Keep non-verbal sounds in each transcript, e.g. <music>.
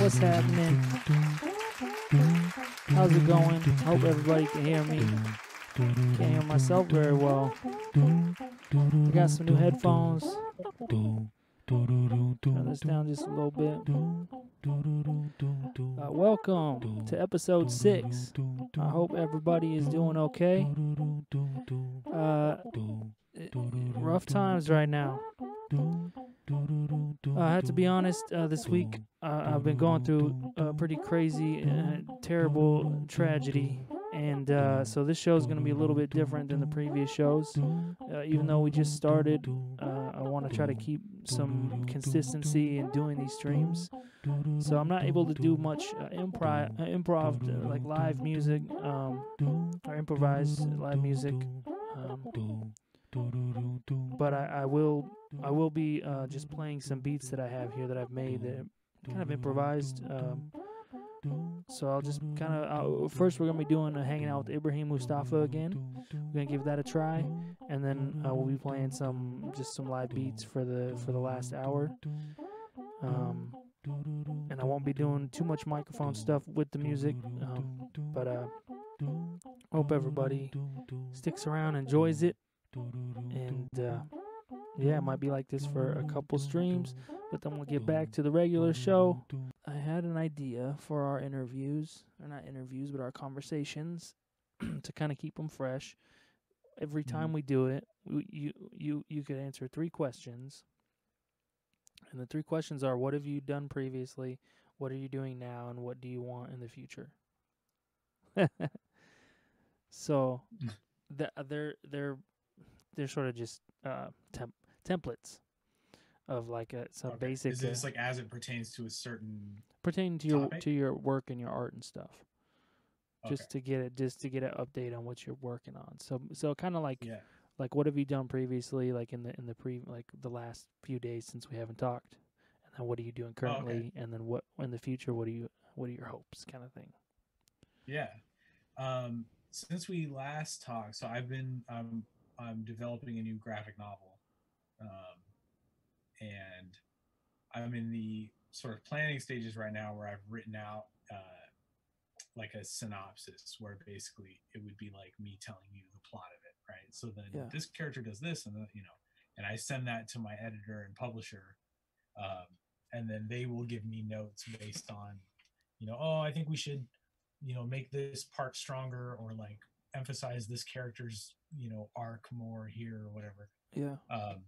What's happening? How's it going? Hope everybody can hear me. Can't hear myself very well. I got some new headphones. Turn this down just a little bit. Uh, welcome to episode six. I hope everybody is doing okay. Uh, rough times right now. I have to be honest. Uh, this week, uh, I've been going through a pretty crazy, terrible tragedy, and uh, so this show is going to be a little bit different than the previous shows. Uh, even though we just started, uh, I want to try to keep some consistency in doing these streams. So I'm not able to do much uh, improv, improv like live music, um, or improvised live music. Um, but I, I will I will be uh, just playing some beats that I have here that I've made that kind of improvised. Um, so I'll just kind of first we're gonna be doing a hanging out with Ibrahim Moustafa again. We're gonna give that a try, and then uh, we'll be playing some just some live beats for the for the last hour. Um, and I won't be doing too much microphone stuff with the music, um, but uh, hope everybody sticks around, enjoys it, and uh, yeah, it might be like this for a couple streams, but then we'll get back to the regular show. I had an idea for our interviews, or not interviews, but our conversations, <clears throat> to kind of keep them fresh. Every mm-hmm. time we do it, we, you you you could answer three questions, and the three questions are: What have you done previously? What are you doing now? And what do you want in the future? <laughs> so, mm. the, they're they're they're sort of just uh, temp- templates of like a, some Okay. basic Is this uh, like as it pertains to a certain? pertaining to your to your work and your art and stuff. Okay. Just to get it, just to get an update on what you're working on. So, so kind of like, yeah. like what have you done previously, like in the in the pre, like the last few days since we haven't talked, and then what are you doing Oh, okay. currently, and then what in the future, what are you, what are your hopes, kind of thing. Yeah. Um, since we last talked, so I've been um, I'm developing a new graphic novel, um, and I'm in the sort of planning stages right now where I've written out uh, like a synopsis where basically it would be like me telling you the plot of it, right? So then Yeah. this character does this, and then, you know, and I send that to my editor and publisher, um, and then they will give me notes based on, you know, oh, I think we should you know make this part stronger or like emphasize this character's you know arc more here or whatever Yeah. um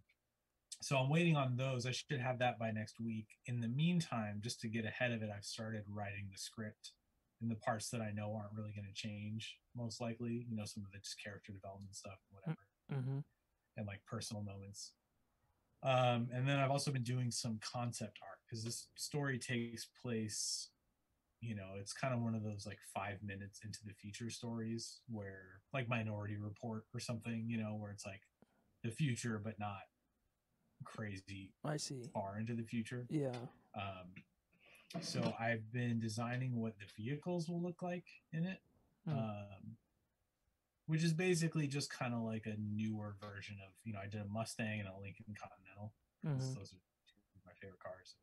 so i'm waiting on those i should have that by next week in the meantime just to get ahead of it i've started writing the script in the parts that i know aren't really going to change most likely you know some of the just character development stuff whatever Mm-hmm. and like personal moments. Um, and then I've also been doing some concept art because this story takes place, you know, it's kind of one of those like five minutes into the future stories where, like Minority Report or something, you know, where it's like the future but not crazy I see. far into the future. Yeah. Um, so I've been designing what the vehicles will look like in it, Hmm. um, which is basically just kind of like a newer version of you know I did a Mustang and a Lincoln Continental. Mhm. Those are two of my favorite cars.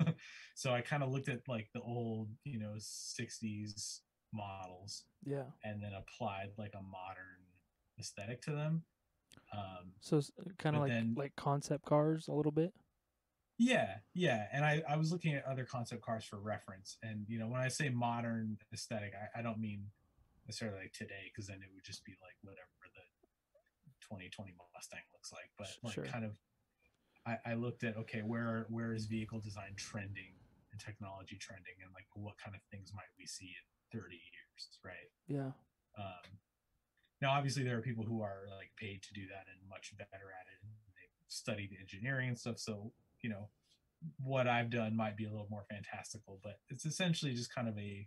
<laughs> so I kind of looked at like the old you know '60s models Yeah. and then applied like a modern aesthetic to them. Um, So kind of like then- like concept cars a little bit. Yeah, yeah. And I, I was looking at other concept cars for reference. And, you know, when I say modern aesthetic, I, I don't mean necessarily like today, because then it would just be like whatever the 2020 Mustang looks like. But like sure. kind of, I, I looked at, okay, where where is vehicle design trending and technology trending? And like what kind of things might we see in 30 years, right? Yeah. Um, now, obviously, there are people who are like paid to do that and much better at it. And they studied engineering and stuff. So, you know, what I've done might be a little more fantastical, but it's essentially just kind of a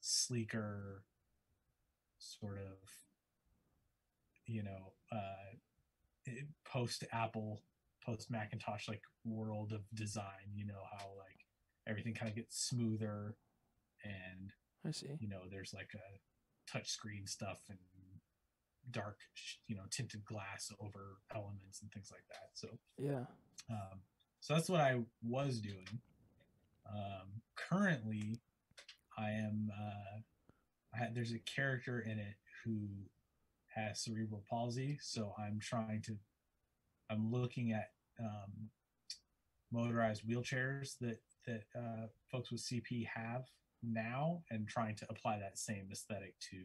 sleeker sort of, you know, uh, post Apple, post Macintosh like world of design. You know how like everything kind of gets smoother and I see. you know there's like a touch screen stuff and dark you know tinted glass over elements and things like that so Yeah. um, so that's what i was doing um, currently, I am. Uh, I, there's a character in it who has cerebral palsy, so I'm trying to. I'm looking at um, motorized wheelchairs that that uh, folks with CP have now, and trying to apply that same aesthetic to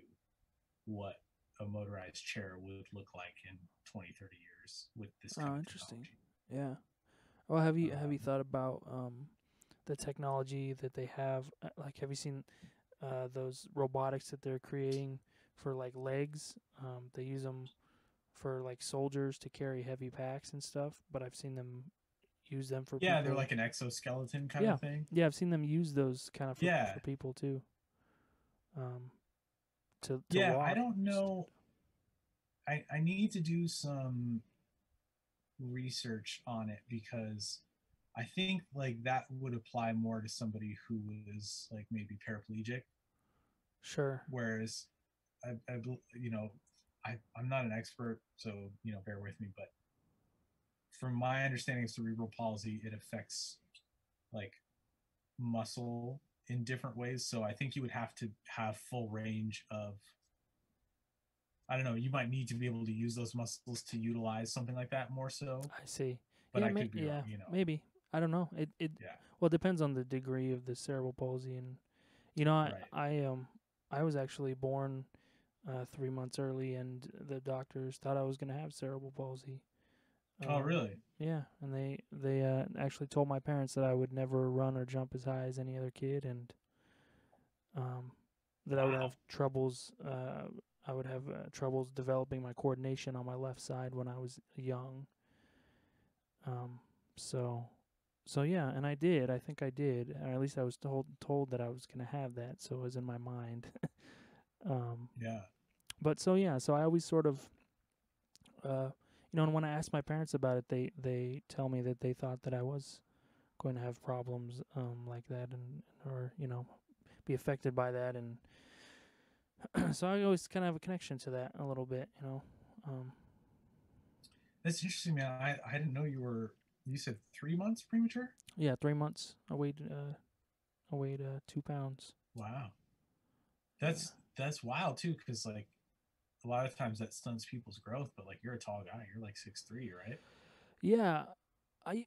what a motorized chair would look like in 20, 30 years with this. Oh, Kind of interesting. technology. Yeah. Well, have you have you Um, thought about um, the technology that they have? Uh, Like, have you seen uh, those robotics that they're creating for like legs? Um, they use them for like soldiers to carry heavy packs and stuff. But I've seen them use them for Yeah, they're like an exoskeleton kind Yeah. of thing. yeah, I've seen them use those kind of for, Yeah. for people too. Um, to, to yeah i don't know i i need to do some research on it because i think like that would apply more to somebody who is like maybe paraplegic Sure. whereas i, I you know i i'm not an expert so you know bear with me but from my understanding of cerebral palsy it affects like muscle in different ways so i think you would have to have full range of i don't know you might need to be able to use those muscles to utilize something like that more so I see. but yeah, i may- could be yeah, wrong you know maybe. I don't know. It it Yeah. well it depends on the degree of the cerebral palsy and you know I Right. I um I was actually born uh, three months early and the doctors thought I was gonna have cerebral palsy. oh Um, really Yeah, and they they uh, actually told my parents that I would never run or jump as high as any other kid, and um, that I would have troubles. Uh, I would have uh, troubles developing my coordination on my left side when I was young. Um, so, so yeah, and I did. I think I did, or at least I was told told that I was gonna have that. So it was in my mind. <laughs> um, yeah but so yeah, so I always sort of, uh, you know, and when I ask my parents about it, they they tell me that they thought that I was going to have problems um like that and or you know be affected by that and <clears throat> so I always kind of have a connection to that a little bit, you know. Um, that's interesting man i i didn't know you were you said three months premature yeah, three months. I weighed uh, I weighed uh, two pounds. wow that's that's wild too because like a lot of times that stunts people's growth but like you're a tall guy you're like six three right Yeah, I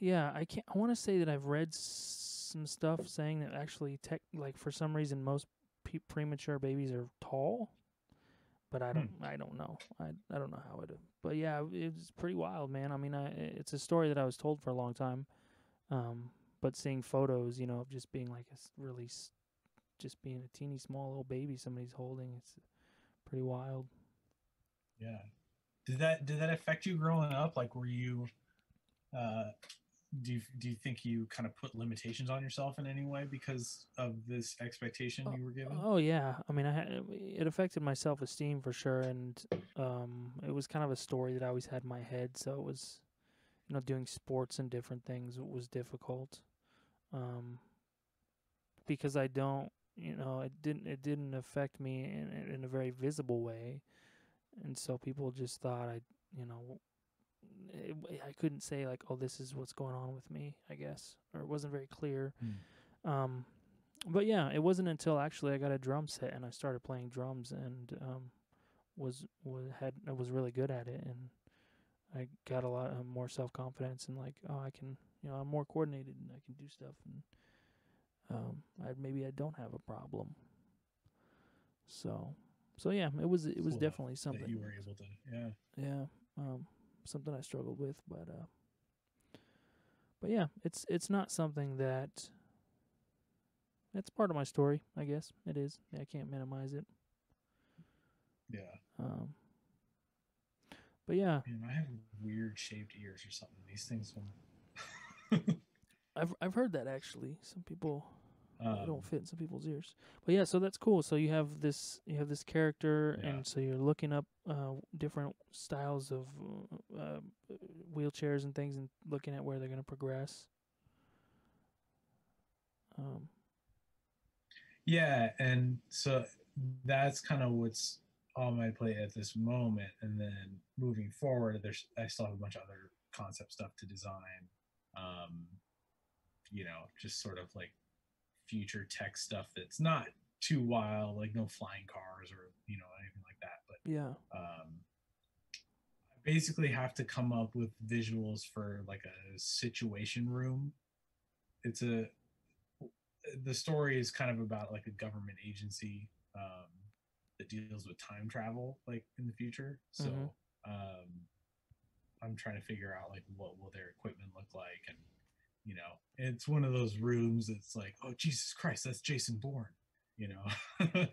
yeah I can't. I want to say that I've read some stuff saying that actually tech like for some reason most pe- premature babies are tall, but I don't I don't know. I I don't know how it. But yeah, it's pretty wild, man. I mean, I it's a story that I was told for a long time. Um, but seeing photos, you know, of just being like a s- really s- just being a teeny small little baby somebody's holding, it's pretty wild. Yeah. Did that did that affect you growing up? Like, were you? Uh, do you do you think you kind of put limitations on yourself in any way because of this expectation you were given? Oh yeah, I mean, I had, it affected my self esteem for sure, and um, it was kind of a story that I always had in my head. So it was, you know, doing sports and different things was difficult, um, because I don't, you know, it didn't it didn't affect me in in a very visible way, and so people just thought I, you know. It, I couldn't say like, "Oh, this is what's going on with me." I guess, or it wasn't very clear. Um, but yeah, it wasn't until actually I got a drum set and I started playing drums and um, was was had I was really good at it and I got a lot of more self confidence and like oh I can you know I'm more coordinated and I can do stuff and um I maybe I don't have a problem. So so yeah, it was it was Cool definitely something. you were able to. Yeah. Yeah, um, something I struggled with, but uh, but yeah, it's it's not something that. It's part of my story, I guess. It is. I can't minimize it. Yeah. Um, but yeah, Man, I have weird shaped ears or something. These things. <laughs> I've I've heard that actually. Some people they um, don't fit in some people's ears. But yeah, so that's cool. So you have this you have this character, Yeah. and so you're looking up uh, different styles of uh, uh, wheelchairs and things, and looking at where they're going to progress. Um, Yeah, and so that's kind of what's on my plate at this moment. And then moving forward, there's I still have a bunch of other concept stuff to design. Um, you know, just sort of like future tech stuff that's not too wild, like no flying cars or you know anything like that. But Yeah. um, I basically have to come up with visuals for like a situation room. It's a the story is kind of about like a government agency um, that deals with time travel, like in the future. So Mhm. um, I'm trying to figure out like what will their equipment look like, and you know, it's one of those rooms that's like, oh Jesus Christ, that's Jason Bourne, you know. <laughs>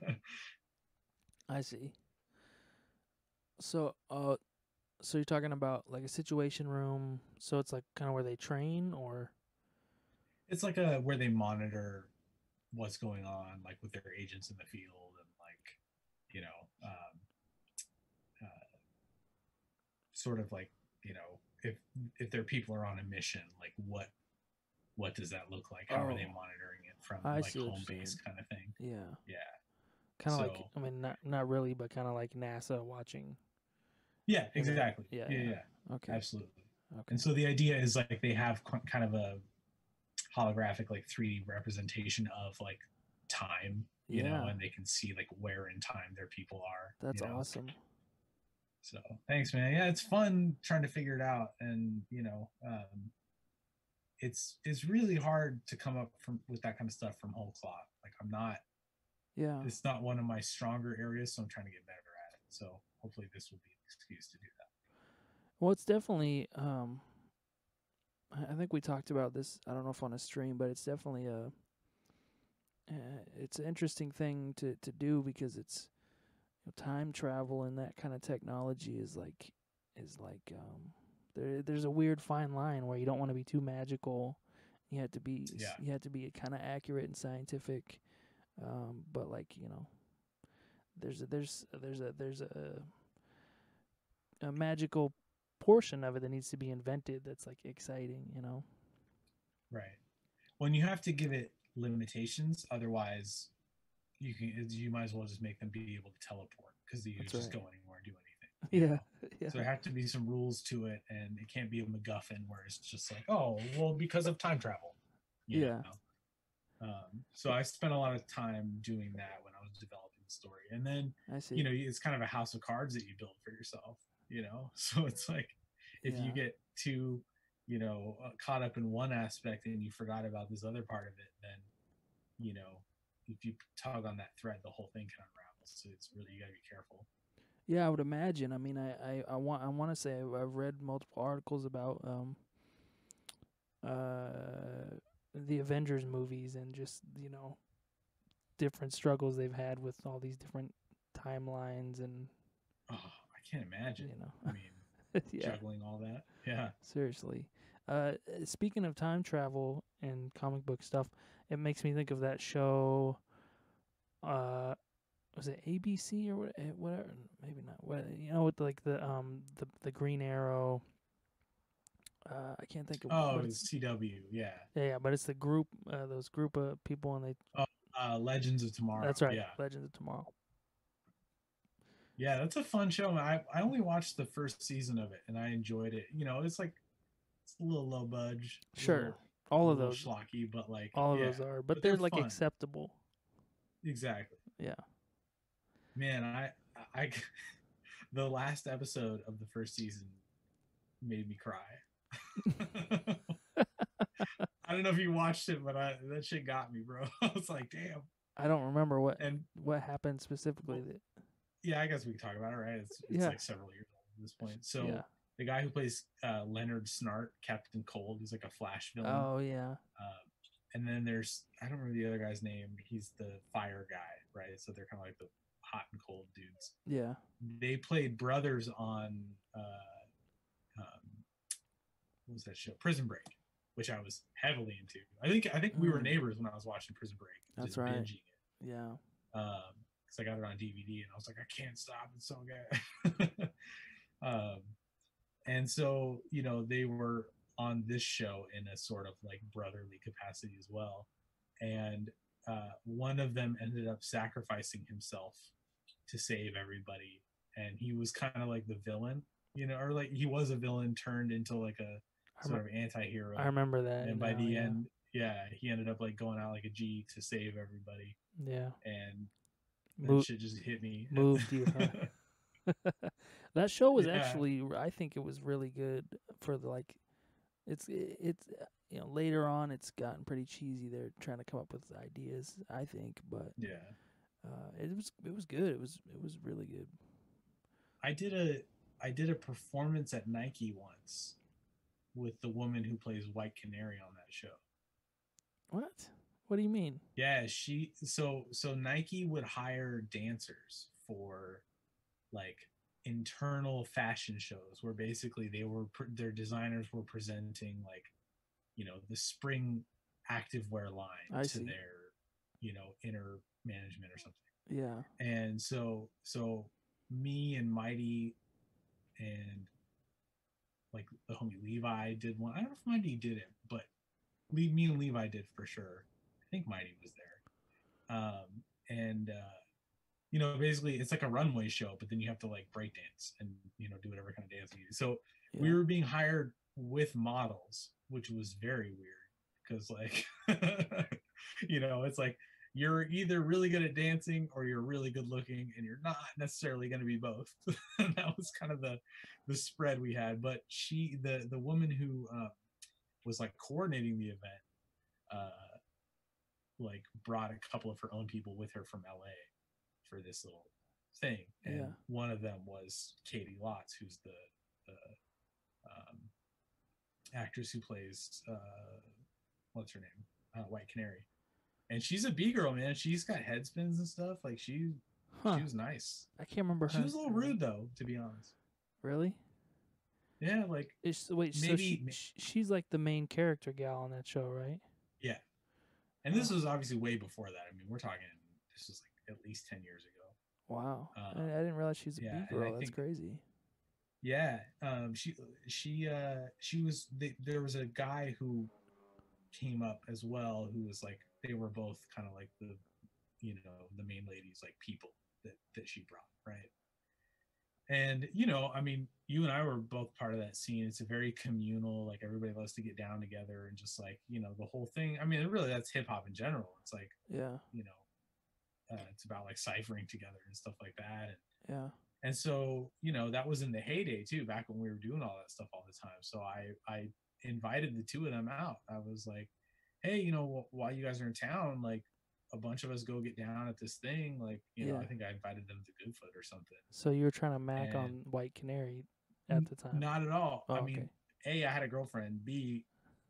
I see. So, uh, so you're talking about like a situation room. So it's like kind of where they train, or it's like a where they monitor what's going on like with their agents in the field and like you know um, uh, sort of like you know if if their people are on a mission like what what does that look like how are they Oh. monitoring it from I like home base kind of thing yeah, yeah kind of like I mean, not not really, but kind of like NASA watching. yeah Yeah. exactly Yeah, yeah yeah. yeah, Okay, absolutely okay, and so the idea is like they have kind of a holographic like 3d representation of like time you know and they can see like where in time their people are that's you know? awesome. so thanks man yeah it's fun trying to figure it out and you know um it's it's really hard to come up from with that kind of stuff from whole cloth like i'm not Yeah, it's not one of my stronger areas so i'm trying to get better at it so hopefully this will be an excuse to do that well, it's definitely. Um, I think we talked about this. I don't know if on a stream, but it's definitely a. Uh, it's an interesting thing to to do because it's you know, time travel and that kind of technology is like is like um there there's a weird fine line where you don't want to be too magical. You have to be Yeah. you have to be kind of accurate and scientific, um, but like you know, there's a, there's there's a there's a a magical portion of it that needs to be invented that's like exciting, you know. right when you have to give it limitations otherwise you can you might as well just make them be able to teleport because you That's just right. go anywhere and do anything <laughs> Yeah, <laughs> yeah, So there have to be some rules to it, and it can't be a MacGuffin where it's just like, oh, well, because of time travel. Yeah. Um, so I spent a lot of time doing that when I was developing the story, and then I see. you know it's kind of a house of cards that you build for yourself. You know, <laughs> so it's like if Yeah. you get too, you know, uh, caught up in one aspect and you forgot about this other part of it, then you know, if you tug on that thread, the whole thing can unravel. So it's really you got to be careful. Yeah, I would imagine. I mean, I, I, I want I want to say I've, I've read multiple articles about um uh the Avengers movies and just you know different struggles they've had with all these different timelines and Oh, I can't imagine. you know I mean, <laughs> yeah juggling all that. Yeah. seriously. Uh, speaking of time travel and comic book stuff, it makes me think of that show. Uh, was it ABC or what? eh, Whatever, maybe not. What you know, with like the um the the Green Arrow. Uh, I can't think of. Oh, it's CW. Yeah. yeah, yeah, but it's the group, uh, those group of people, and they. Uh, Legends of Tomorrow. That's right, Yeah. Legends of Tomorrow. Yeah, that's a fun show. I I only watched the first season of it and I enjoyed it. You know, it's like it's a little low budge. Sure, little- all of those, schlocky, but like all of yeah, those are, but, but they're, they're like acceptable. exactly. Yeah. Man, I I <laughs> the last episode of the first season made me cry. I don't know if you watched it, but I, that shit got me, bro. <laughs> I was like, damn. I don't remember what And what happened specifically. That, yeah, I guess we can talk about it, right? It's, it's Yeah. like several years old at this point. So yeah. the guy who plays uh, Leonard Snart, Captain Cold, he's like a Flash villain. Oh yeah. Um, and then there's I don't remember the other guy's name. He's the fire guy, right? So they're kind of like the hot and cold dudes. Yeah. They played brothers on uh, um, what was that show? Prison Break, which I was heavily into. I think I think we were Mm. neighbors when I was watching Prison Break. That's right. Yeah. um because I got it on DVD and I was like, I can't stop. It's so good. <laughs> um, and so you know they were on this show in a sort of like brotherly capacity as well, and uh, one of them ended up sacrificing himself to save everybody, and he was kind of like the villain, you know, or like he was a villain turned into like a sort of anti-hero I remember that. and by now, the yeah. end yeah, he ended up like going out like a G to save everybody, Yeah. and that Mo- shit just hit me. moved you, huh? <laughs> <laughs> that show was Yeah. actually I think it was really good for the like it's it's uh, you know later on it's gotten pretty cheesy they're trying to come up with ideas I think but yeah, uh it was it was good it was it was really good I did a I did a performance at Nike once with the woman who plays White Canary on that show. what what do you mean Yeah, she so so Nike would hire dancers for like internal fashion shows where basically they were their designers were presenting like you know the spring activewear line I to see. their you know inner management or something. yeah And so so me and Mighty and like the homie Levi did one. I don't know if Mighty did it, but me and Levi did for sure. I think Mighty was there. Um, and uh, you know, basically it's like a runway show, but then you have to like break dance and you know do whatever kind of dance you do. So we were being hired with models, which was very weird because like <laughs> you know, it's like you're either really good at dancing or you're really good looking and you're not necessarily going to be both. <laughs> That was kind of the the spread we had but she the the woman who um, was like coordinating the event uh like brought a couple of her own people with her from la for this little thing. And Yeah. one of them was Caity Lotz who's the, the um, actress who plays uh what's her name? Uh, white canary and she's a b girl man. She's got head spins and stuff. Like she huh. she was nice. I can't remember she her was a little rude though to be honest. Really? Yeah like Is, wait so she, Maybe- she's like the main character gal on that show right? Yeah. And this was obviously way before that. I mean we're talking this was like at least 10 years ago. Wow. Uh, I, didn't realize she's a yeah, I girl that's think- crazy. Yeah, um, she she uh she was they, there was a guy who came up as well who was like they were both kind of like the you know the main ladies like people that that she brought right? And you know i mean you and i were both part of that scene. It's a very communal like everybody loves to get down together and just like you know the whole thing. I mean really that's hip-hop in general. It's like yeah. you know uh, it's about like ciphering together and stuff like that. And yeah. and so you know that was in the heyday too back when we were doing all that stuff all the time. So i i invited the two of them out. I was like hey you know while you guys are in town like a bunch of us go get down at this thing like you know i think i invited them to goodfoot or something So you were trying to mac on White Canary at the time. not at all Oh, i mean okay. a i had a girlfriend b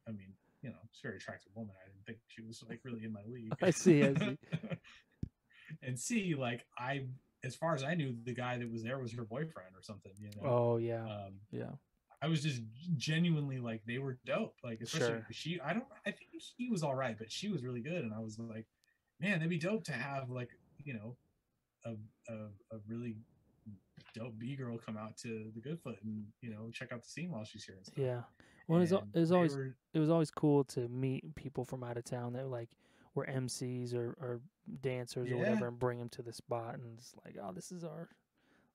i mean you know she's a very attractive woman i didn't think she was like really in my league <laughs> I see, I see. <laughs> and c like i as far as i knew the guy that was there was her boyfriend or something you know Oh yeah, um yeah. I was just genuinely like they were dope. Like especially Sure. she I don't I think he was all right, but she was really good. And I was like, man, that'd be dope to have like, you know, a a, a really dope B girl come out to the Goodfoot and, you know, check out the scene while she's here and stuff. Yeah. Well, it's, al- And it was always were- it was always cool to meet people from out of town that like were MCs or, or dancers or whatever and bring them to the spot and it's like, oh, this is our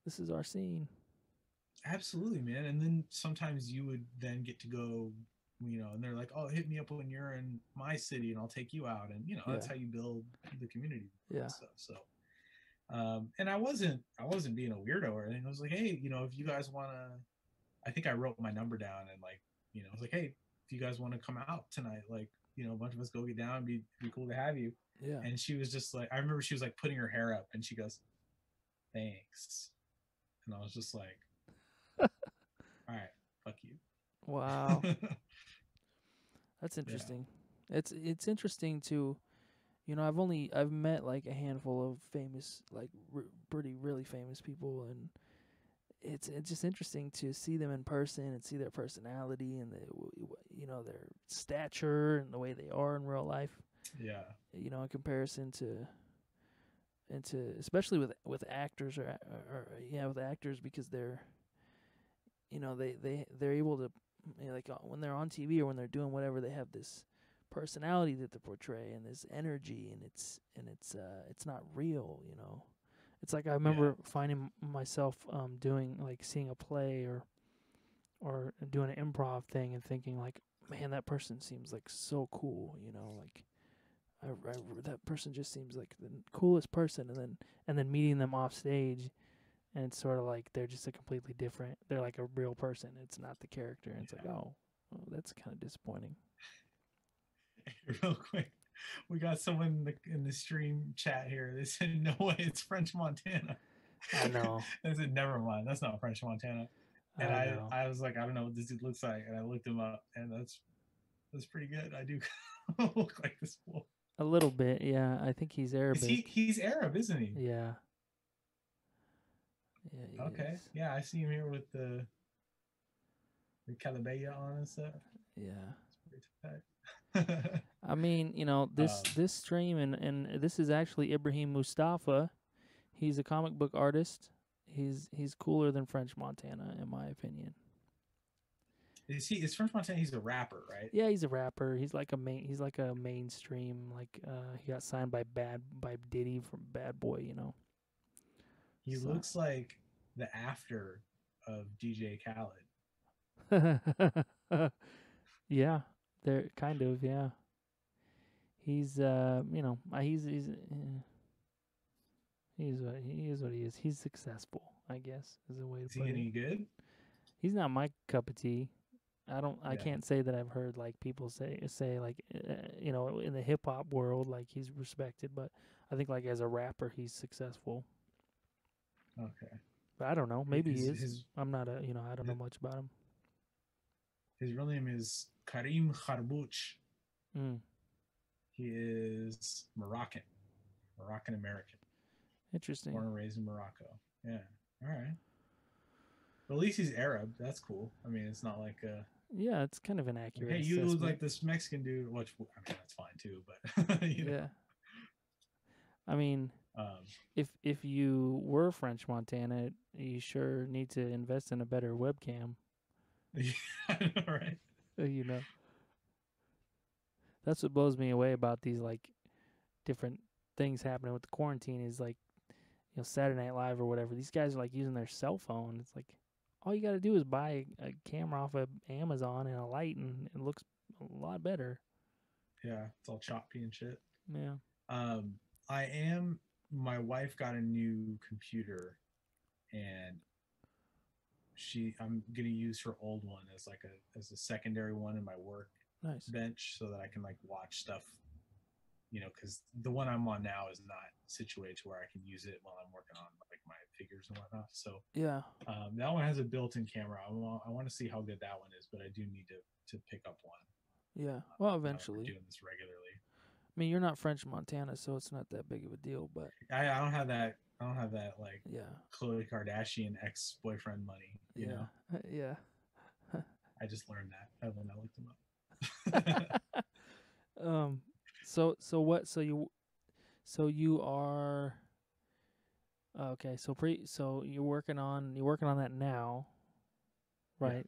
this is our scene. Absolutely, man. And then sometimes you would then get to go, you know, and they're like, Oh, hit me up when you're in my city and I'll take you out. And you know, that's how you build the community and Yeah. stuff. So um and I wasn't I wasn't being a weirdo or anything. I was like, hey, you know, if you guys wanna I think I wrote my number down and like, you know, I was like, hey, if you guys want to come out tonight, like, you know, a bunch of us go get down, be be cool to have you. Yeah. And she was just like I remember she was like putting her hair up and she goes, Thanks. And I was just like, All right, fuck you. Wow. <laughs> That's interesting. It's it's interesting to, you know, I've only I've met like a handful of famous, like r- pretty really famous people, and it's it's just interesting to see them in person and see their personality and the you know their stature and the way they are in real life. yeah. You know, in comparison to, into especially with with actors or, or, or yeah with actors because they're, you know, they they they're able to you know, like uh, when they're on TV or when they're doing whatever, they have this personality that they portray and this energy, and it's and it's uh it's not real, you know. It's like I remember finding myself um doing like seeing a play or or doing an improv thing and thinking like, man, that person seems like so cool, you know, like I, I that person just seems like the coolest person and then and then meeting them off stage and it's sort of like they're just a completely different they're like a real person. It's not the character and it's Yeah. like, "Oh, oh that's kind of disappointing." <laughs> Real quick, we got someone in the, in the stream chat here. They said, <laughs> "No way, it's French Montana." I know. <laughs> I said, "Never mind, that's not French Montana." And I, know. I, was like, I don't know what this dude looks like, and I looked him up, and that's that's pretty good. I do look like this fool. a little bit, yeah. I think he's Arabic. Is he he's Arab, isn't he? Yeah. Yeah. Okay, is. yeah, I see him here with the the calabeya on and stuff. Yeah. It's pretty tight. <laughs> I mean, you know, this Um, this stream and and this is actually Ibrahim Moustafa. He's a comic book artist. He's he's cooler than French Montana in my opinion. is he? Is French Montana? He's a rapper, right? Yeah, he's a rapper. He's like a main he's like a mainstream like uh he got signed by Bad by Diddy from Bad Boy, you know. He So- looks like the after of DJ Khaled. <laughs> yeah, they're kind of yeah. He's uh, you know, uh, he's he's uh, he's what he is what he is. He's successful, I guess, is a way to Is he put any it. good? He's not my cup of tea. I don't. I can't say that I've heard like people say say like uh, you know in the hip hop world like he's respected, but I think like as a rapper he's successful. Okay. But I don't know. Maybe he is. His, I'm not a you know I don't know much about him. his real name is Karim Kharbouch. Mm, He is Moroccan, Moroccan American, interesting. born and raised in Morocco. Yeah. All right. But at least he's Arab. That's cool. I mean, it's not like uh, Yeah, it's kind of an accurate. hey, you look like this Mexican dude. Which I mean, that's fine too. But <laughs> you know, yeah. I mean, um, if if you were French Montana, you sure need to invest in a better webcam. <laughs> yeah, know, right? uh, You know. That's what blows me away about these like different things happening with the quarantine is like, you know, Saturday Night Live or whatever. These guys are like using their cell phone. It's like all you got to do is buy a, a camera off of Amazon and a light, and it looks a lot better. Yeah, it's all choppy and shit. Yeah. Um, I am. My wife got a new computer, and she. I'm gonna use her old one as like a as a secondary one in my work Nice. bench, so that I can like watch stuff. You know, because the one I'm on now is not situated to where I can use it while I'm working on like my figures and whatnot. So Yeah. um, that one has a built-in camera. I want I want to see how good that one is, but I do need to to pick up one. Yeah. uh, Well, we're eventually. doing this regularly. I mean, you're not French Montana, so it's not that big of a deal. But I, I don't have that. I don't have that like yeah, Khloe Kardashian ex boyfriend money. You yeah, know, <laughs> yeah. <laughs> I just learned that when I looked them up. <laughs> um. So so what? So you, so you are. Okay, so pre, so you're working on you're working on that now, Yeah. right?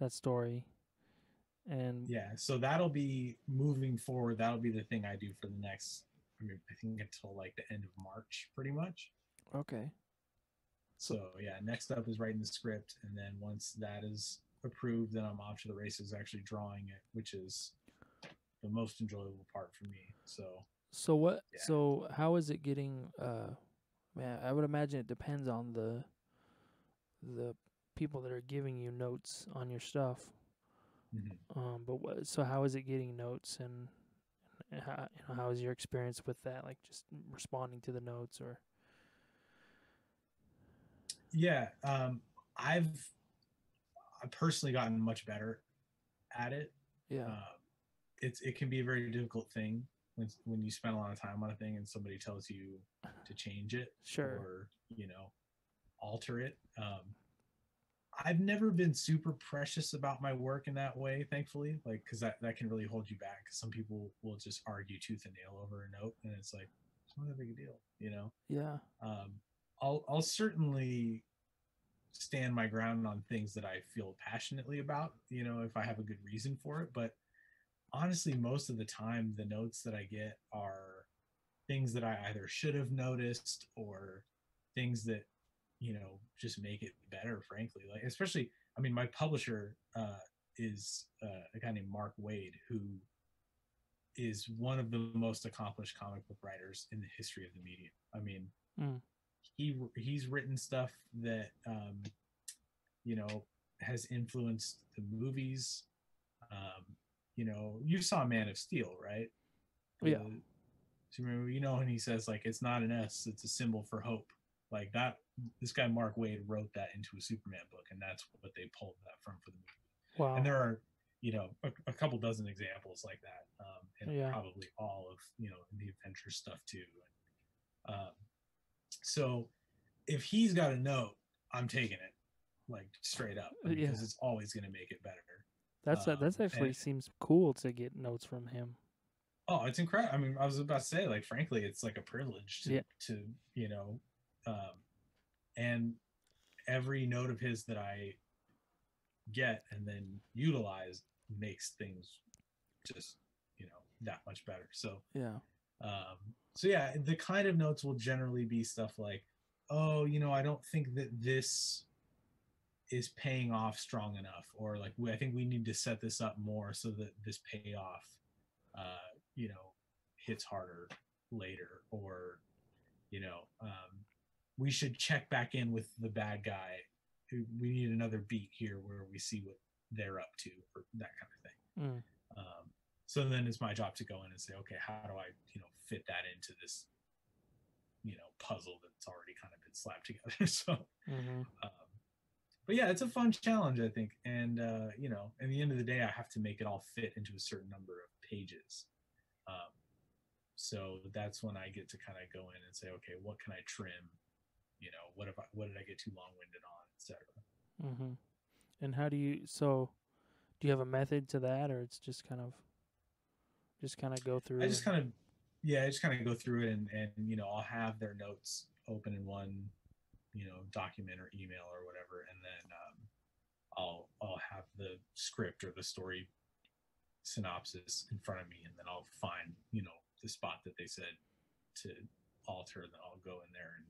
That story, and yeah, so that'll be moving forward. That'll be the thing I do for the next. I mean, I think until like the end of March, pretty much. okay, So yeah, next up is writing the script, and then once that is approved, then I'm off to the races, actually drawing it, which is the most enjoyable part for me. So so what? Yeah. So how is it getting? Uh, man, I would imagine it depends on the the people that are giving you notes on your stuff. Mhm. Um, but what, so how is it getting notes and, and how you know, how is your experience with that? Like just responding to the notes or yeah, um, I've I've personally gotten much better at it. yeah, uh, it's it can be a very difficult thing when when you spend a lot of time on a thing and somebody tells you to change it sure, or you know alter it. Um, I've never been super precious about my work in that way, thankfully, like because that that can really hold you back. Some people will just argue tooth and nail over a note, and it's like it's not that big deal, you know. yeah, Um, I'll I'll certainly stand my ground on things that I feel passionately about, you know, if I have a good reason for it. But honestly, most of the time, the notes that I get are things that I either should have noticed or things that, you know, just make it better, frankly. Like, especially, I mean, my publisher uh, is uh, a guy named Mark Waid, who is one of the most accomplished comic book writers in the history of the medium. I mean, Mm. he he's written stuff that um, you know has influenced the movies. Um, you know, you saw Man of Steel, right? Yeah. The- so remember, you know, and he says like it's not an S, it's a symbol for hope. Like that, this guy Mark Waid wrote that into a Superman book, and that's what they pulled that from for the movie Wow. and there are you know a, a couple dozen examples like that um, and Yeah. probably all of you know the adventure stuff too um, so if he's got a note i'm taking it like straight up Uh, yeah. because it's always going to make it better that's um, that's actually and- seems cool to get notes from him. oh it's incredible i mean i was about to say like frankly it's like a privilege to, Yeah. to you know um, and every note of his that i get and then utilize makes things just you know that much better so Yeah. um so yeah the kind of notes will generally be stuff like oh you know i don't think that this is paying off strong enough or like we, i think we need to set this up more so that this payoff uh you know hits harder later or you know um we should check back in with the bad guy we need another beat here where we see what they're up to or that kind of thing Mm. um, so then it's my job to go in and say, okay, how do I, you know, fit that into this, you know, puzzle that's already kind of been slapped together. <laughs> so, hmm um, but yeah, it's a fun challenge, I think. And, uh, you know, at the end of the day, I have to make it all fit into a certain number of pages. Um, so that's when I get to kind of go in and say, okay, what can I trim? You know, what if I, what did I get too long winded on, etc. hmm And how do you so? Do you have a method to that, or it's just kind of, just kind of go through? I just kind of, yeah, I just kind of go through it and, and, you know, I'll have their notes open in one, you know, document or email or whatever. And then um, I'll, I'll have the script or the story synopsis in front of me. And then I'll find, you know, the spot that they said to alter. And then I'll go in there and,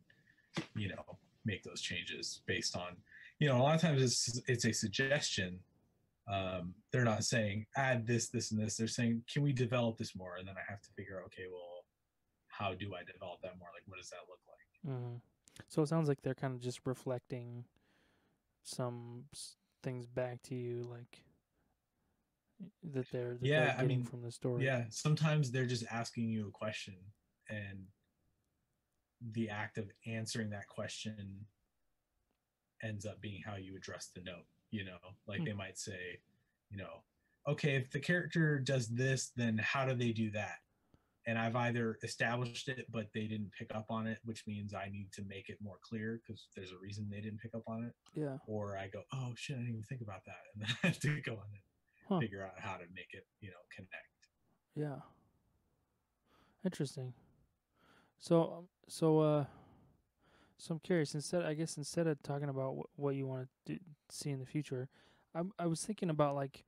you know, make those changes based on, you know, a lot of times it's, it's a suggestion um, they're not saying add this, this, and this. They're saying, can we develop this more? And then I have to figure out, okay, well, how do I develop that more? Like, what does that look like? Mhm. So it sounds like they're kind of just reflecting some s- things back to you, like that they're that Yeah, they're I mean, from the story. Yeah, sometimes they're just asking you a question, and the act of answering that question ends up being how you address the note. You know, like Hmm. they might say, you know, okay, if the character does this, then how do they do that? And I've either established it, but they didn't pick up on it, which means I need to make it more clear because there's a reason they didn't pick up on it. Yeah. Or I go, oh shit, I didn't even think about that, and then <laughs> I have to go in and Huh. figure out how to make it, you know, connect. Yeah. Interesting. So um, so uh so I'm curious instead I guess instead of talking about wh- what you want to do, see in the future, I I was thinking about like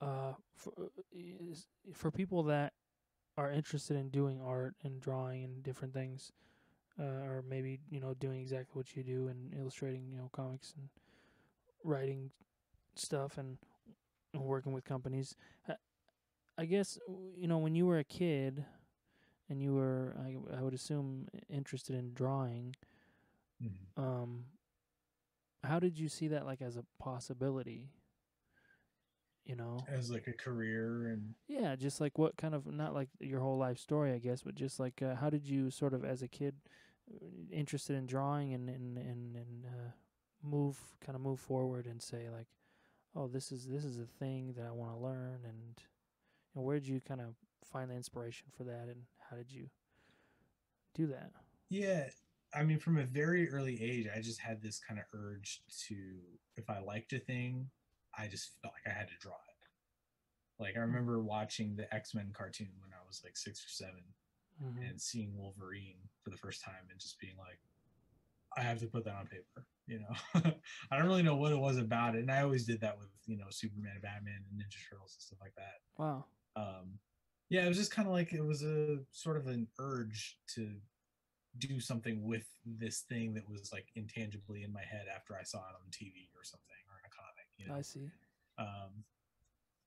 uh for, is, for people that are interested in doing art and drawing and different things uh, or maybe you know doing exactly what you do and illustrating you know comics and writing stuff and working with companies I- I guess you know when you were a kid and you were I, I would assume interested in drawing Mhm. um how did you see that like as a possibility you know As like a career and yeah just like what kind of not like your whole life story i guess but just like uh, how did you sort of as a kid uh, interested in drawing and and and, and uh, move kind of move forward and say like oh this is this is a thing that i want to learn and know, where did you kind of find the inspiration for that and how did you do that yeah, I mean, from a very early age, I just had this kind of urge to, if I liked a thing, I just felt like I had to draw it. Like I remember watching the X Men cartoon when I was like six or 7 mm-hmm. and seeing Wolverine for the first time and just being like, I have to put that on paper. You know, <laughs> I don't really know what it was about it, and I always did that with you know Superman, Batman, and Ninja Turtles and stuff like that. wow um yeah it was just kind of like it was a sort of an urge to do something with this thing that was like intangibly in my head after i saw it on tv or something or in a comic you know i see um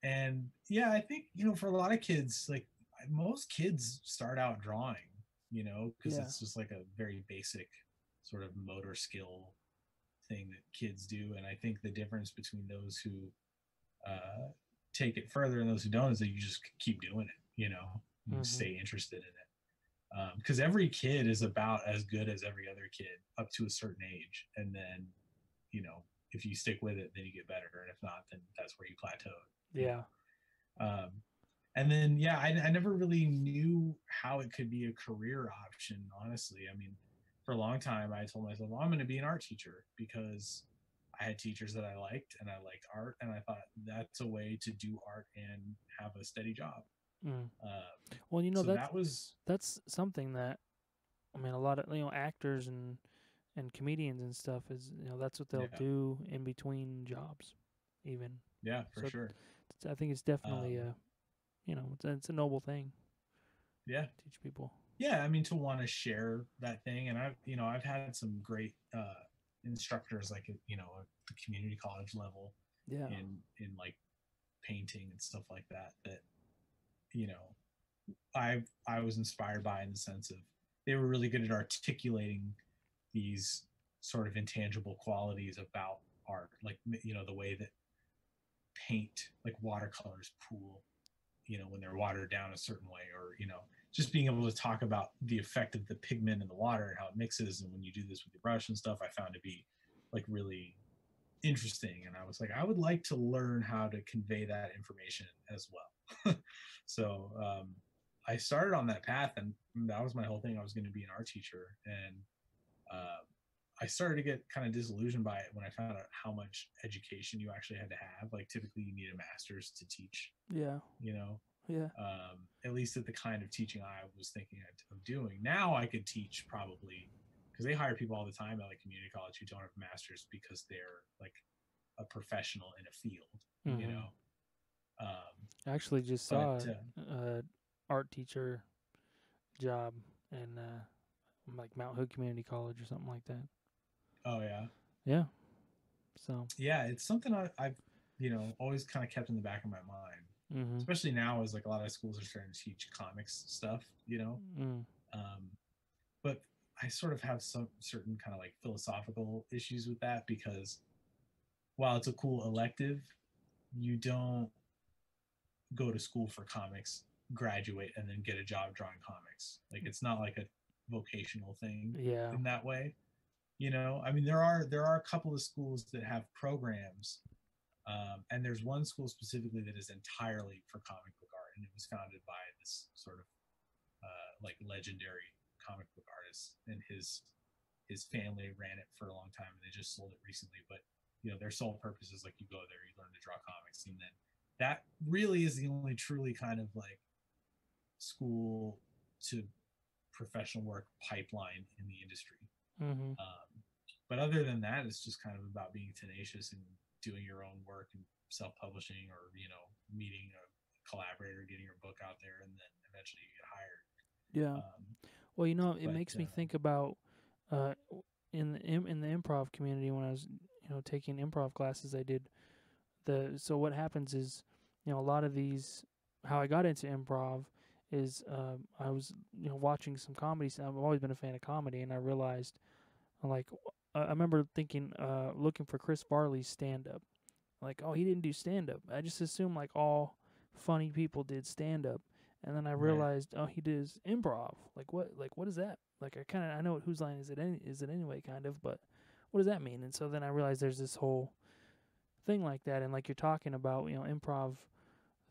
and yeah, I think you know for a lot of kids, like most kids start out drawing, you know, because Yeah. it's just like a very basic sort of motor skill thing that kids do. And I think the difference between those who uh, take it further and those who don't is that you just keep doing it, you know, Mhm. stay interested in it. Because every kid is about as good as every other kid up to a certain age. And then, you know, if you stick with it, then you get better. And if not, then that's where you plateau Yeah. um, and then yeah I, I never really knew how it could be a career option honestly i mean for a long time i told myself well, i'm going to be an art teacher because i had teachers that i liked and i liked art and i thought that's a way to do art and have a steady job Mm. uh, Well, you know so that's that was that's something that I mean a lot of you know actors and and comedians and stuff is you know that's what they'll Yeah. do in between jobs even. Yeah for So- sure. it's, I think it's definitely Um, a you know it's a, it's a noble thing yeah. teach people. Yeah i mean to want to share that thing and i've you know i've had some great uh instructors like you know at the community college level yeah. in in like painting and stuff like that that you know i i was inspired by in the sense of they were really good at articulating these sort of intangible qualities about art like you know the way that paint like watercolors pool you know when they're watered down a certain way or you know just being able to talk about the effect of the pigment in the water and how it mixes and when you do this with your brush and stuff i found to be like really interesting and i was like i would like to learn how to convey that information as well. <laughs> So um, i started on that path and that was my whole thing i was going to be an art teacher and uh, i started to get kind of disillusioned by it when i found out how much education you actually had to have like typically you need a master's to teach yeah. you know? Yeah. Um, at least at the kind of teaching I was thinking of doing. Now I could teach probably because they hire people all the time at like community college who don't have masters because they're like a professional in a field, you Mhm. know. Um, I actually just saw but, a, a art teacher job in uh like Mount Hood Community College or something like that oh yeah, yeah so yeah, it's something I, I've you know always kind of kept in the back of my mind, mm-hmm. especially now as like a lot of schools are starting to teach comics stuff, you know. mm. um, but I sort of have some certain kind of like philosophical issues with that because while it's a cool elective, you don't go to school for comics, graduate, and then get a job drawing comics. Like it's not like a vocational thing yeah in that way. You know, I mean, there are there are a couple of schools that have programs, um, and there's one school specifically that is entirely for comic book art, and it was founded by this sort of uh, like legendary comic book artist, and his his family ran it for a long time, and they just sold it recently. But you know, their sole purpose is like you go there, you learn to draw comics, and then that really is the only truly kind of like school to professional work pipeline in the industry. mm-hmm. Um, but other than that, it's just kind of about being tenacious and doing your own work and self-publishing, or you know, meeting a collaborator, getting your book out there, and then eventually you get hired. yeah Um, Well, you know, it But, makes me uh, think about uh, in the in the improv community when I was you know taking improv classes. I did the so what happens is you know a lot of these how I got into improv is um, I was you know watching some comedies. I've always been a fan of comedy, and I realized uh, like I remember thinking uh, looking for Chris Farley's stand up. Like, oh, he didn't do stand up. I just assumed like all funny people did stand up. And then I Right. realized, oh, he does improv. Like what? Like what is that? Like I kind of I know what whose line is it? Any, is it anyway? Kind of, but what does that mean? And so then I realized there's this whole thing like that, and like you're talking about, you know, improv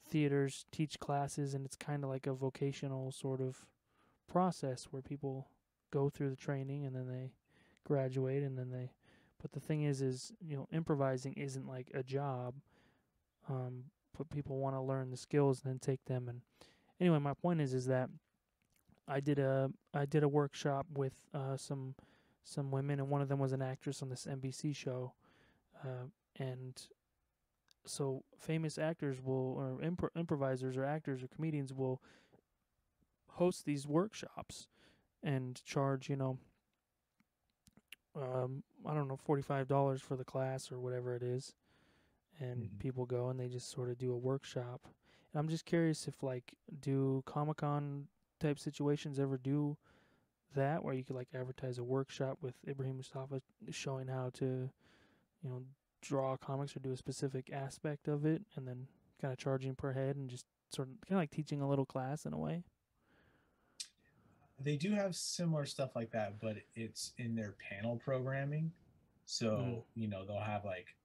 theaters teach classes, and it's kind of like a vocational sort of process where people go through the training and then they graduate, and then they. But the thing is, is you know, improvising isn't like a job. Um, but people want to learn the skills and then take them and anyway, my point is is that I did a I did a workshop with uh, some some women, and one of them was an actress on this NBC show, uh, and so famous actors will or impro- improvisers or actors or comedians will host these workshops and charge you know um, I don't know forty five dollars for the class or whatever it is, and Mhm. people go and they just sort of do a workshop. I'm just curious if like do Comic Con type situations ever do that where you could like advertise a workshop with Ibrahim Moustafa showing how to, you know, draw comics or do a specific aspect of it and then kind of charging per head and just sort of kind of like teaching a little class in a way. they do have similar stuff like that, but it's in their panel programming. So, Mm. you know, they'll have like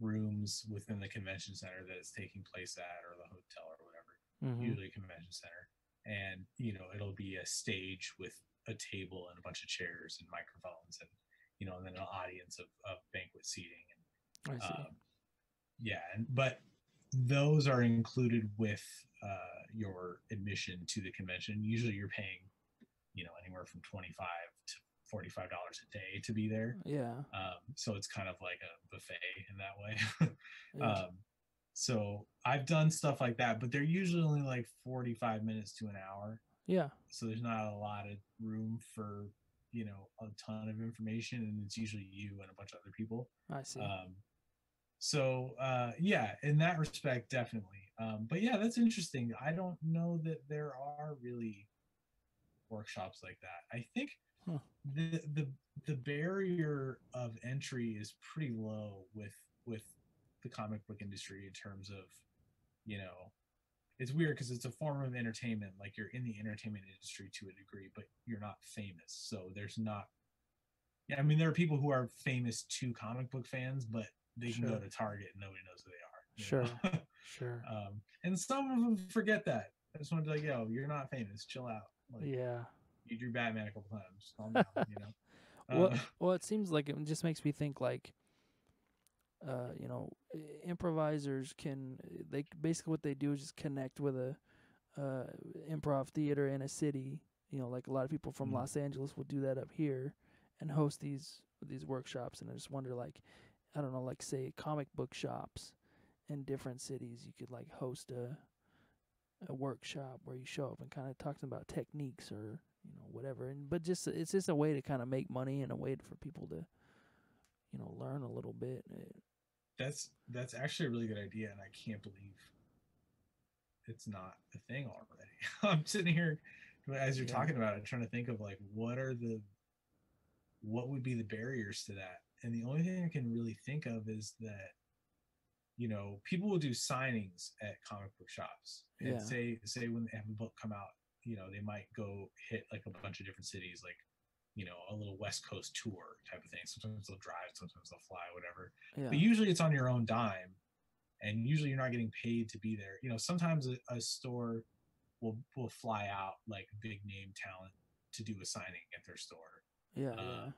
rooms within the convention center that it's taking place at or the hotel or whatever, Mm-hmm. usually a convention center. And, you know, it'll be a stage with a table and a bunch of chairs and microphones and, you know, and then an audience of, of banquet seating. And, I see. um, yeah. And, but those are included with uh, your admission to the convention. Usually you're paying, you know, anywhere from 25 to $45 a day to be there. yeah. Um, so it's kind of like a buffet in that way. <laughs> um, so I've done stuff like that, but they're usually only like 45 minutes to an hour. yeah. So there's not a lot of room for, you know, a ton of information. And it's usually you and a bunch of other people. I see. Um, so uh, yeah, in that respect, definitely. Um, but yeah, that's interesting. I don't know that there are really workshops like that. I think Huh. the the the barrier of entry is pretty low with with the comic book industry in terms of, you know, it's weird because it's a form of entertainment. Like you're in the entertainment industry to a degree, but you're not famous. So there's not. Yeah, I mean, there are people who are famous to comic book fans, but they can go to Target and nobody knows who they are. Sure. <laughs> sure. um, and some of them forget that. I just want to be like, yo, you're not famous. Chill out. Like, yeah. You drew Batman a couple times. Calm down. You know. <laughs> Well, Uh, <laughs> well, it seems like it just makes me think like, uh, you know, improvisers can they basically what they do is just connect with a, uh, improv theater in a city. You know, like a lot of people from Mhm. Los Angeles will do that up here, and host these these workshops. And I just wonder, like, I don't know, like say comic book shops in different cities, you could like host a a workshop where you show up and kind of talk about techniques or you know whatever and but just it's just a way to kind of make money and a way for people to you know learn a little bit Uh, that's that's actually a really good idea, and I can't believe it's not a thing already. <laughs> I'm sitting here as you're Yeah. talking about it, trying to think of like what are the what would be the barriers to that, and the only thing I can really think of is that you know people will do signings at comic book shops and Yeah. say say when they have a book come out, you know they might go hit like a bunch of different cities, like you know a little West Coast tour type of thing. Sometimes they'll drive, sometimes they'll fly, whatever. Yeah. but usually it's on your own dime and usually you're not getting paid to be there. You know sometimes a, a store will will fly out like big name talent to do a signing at their store yeah uh, yeah.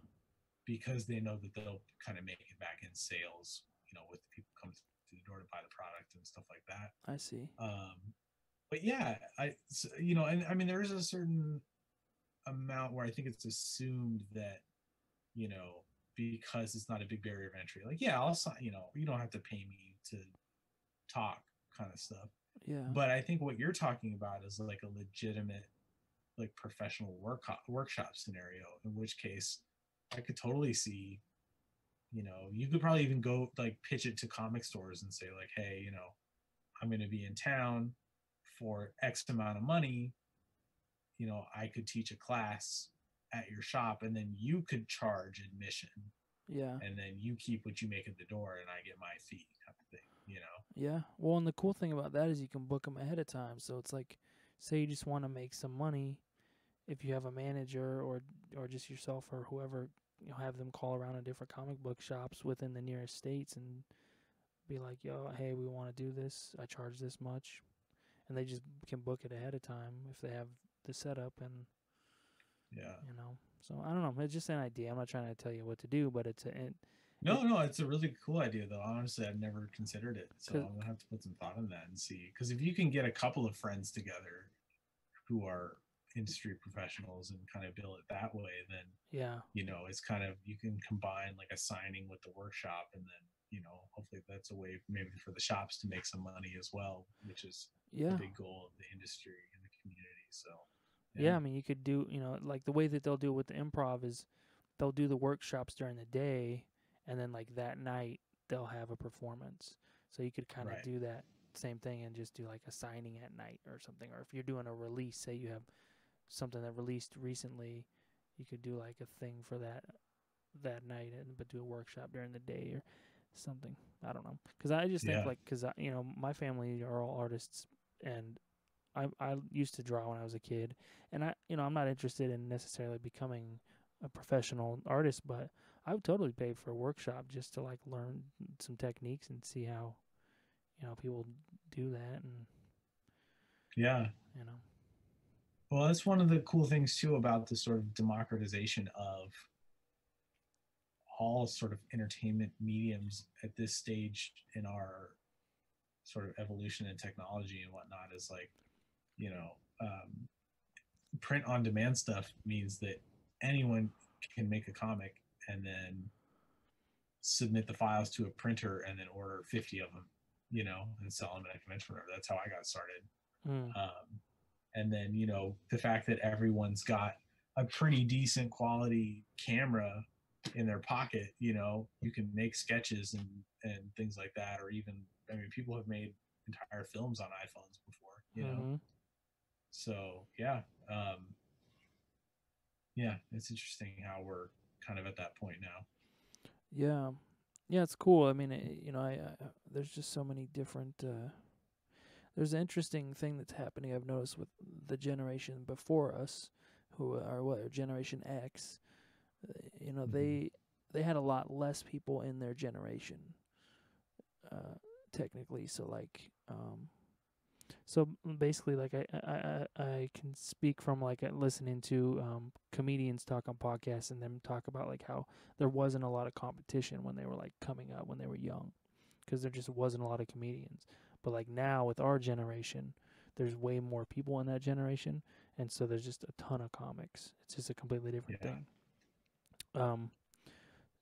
because they know that they'll kind of make it back in sales you know with the people coming to the door to buy the product and stuff like that. I see. Um but yeah i you know and i mean there is a certain amount where i think it's assumed that you know because it's not a big barrier of entry like yeah i'll sign you know you don't have to pay me to talk kind of stuff. Yeah. But i think what you're talking about is like a legitimate like professional work workshop scenario in which case i could totally see you know you could probably even go like pitch it to comic stores and say like hey you know i'm going to be in town for x amount of money you know i could teach a class at your shop and then you could charge admission. Yeah. And then you keep what you make at the door and i get my fee kind of thing you know? Yeah. Well and the cool thing about that is you can book them ahead of time. So it's like say you just want to make some money if you have a manager or or just yourself or whoever you know have them call around to different comic book shops within the nearest states and be like yo hey we want to do this. I charge this much. And they just can book it ahead of time if they have the setup and yeah you know so i don't know it's just an idea i'm not trying to tell you what to do but it's a it, No, no, it's a really cool idea though. Honestly, I've never considered it, so I'm gonna have to put some thought on that and see. Because if you can get a couple of friends together who are industry professionals and kind of bill it that way, then yeah you know it's kind of you can combine like a signing with the workshop, and then you know hopefully that's a way maybe for the shops to make some money as well, which is yeah the big goal of the industry and the community. So Yeah. I mean, you could do, you know, like the way that they'll do it with the improv is they'll do the workshops during the day, and then like that night they'll have a performance. So you could kind of Right. do that same thing and just do like a signing at night or something. Or if you're doing a release, say you have something that released recently, you could do like a thing for that that night and but do a workshop during the day or something. I don't know. Cuz I just think Yeah. like cuz you know, my family are all artists and I I used to draw when I was a kid and I you know, I'm not interested in necessarily becoming a professional artist, but I would totally pay for a workshop just to like learn some techniques and see how you know people do that and Yeah. you know Well, that's one of the cool things too about the sort of democratization of all sort of entertainment mediums at this stage in our sort of evolution in technology and whatnot is like, you know, um, print on demand stuff means that anyone can make a comic and then submit the files to a printer and then order 50 of them, you know, and sell them at a convention. or whatever. That's how I got started mm, um, and then you know the fact that everyone's got a pretty decent quality camera in their pocket you know you can make sketches and and things like that or even i mean people have made entire films on iphones before you know mhm. So yeah um yeah it's interesting how we're kind of at that point now Yeah, yeah, it's cool. I mean, it, you know, I, I there's just so many different. Uh, there's an interesting thing that's happening. I've noticed with the generation before us, who are what are Generation X. uh, You know, Mhm. they they had a lot less people in their generation. Uh, technically, so like, um, so basically, like I I I, I can speak from like uh, listening to um comedians talk on podcasts and them talk about like how there wasn't a lot of competition when they were like coming up when they were young because there just wasn't a lot of comedians. But like now with our generation there's way more people in that generation and so there's just a ton of comics. It's just a completely different Yeah. thing. Um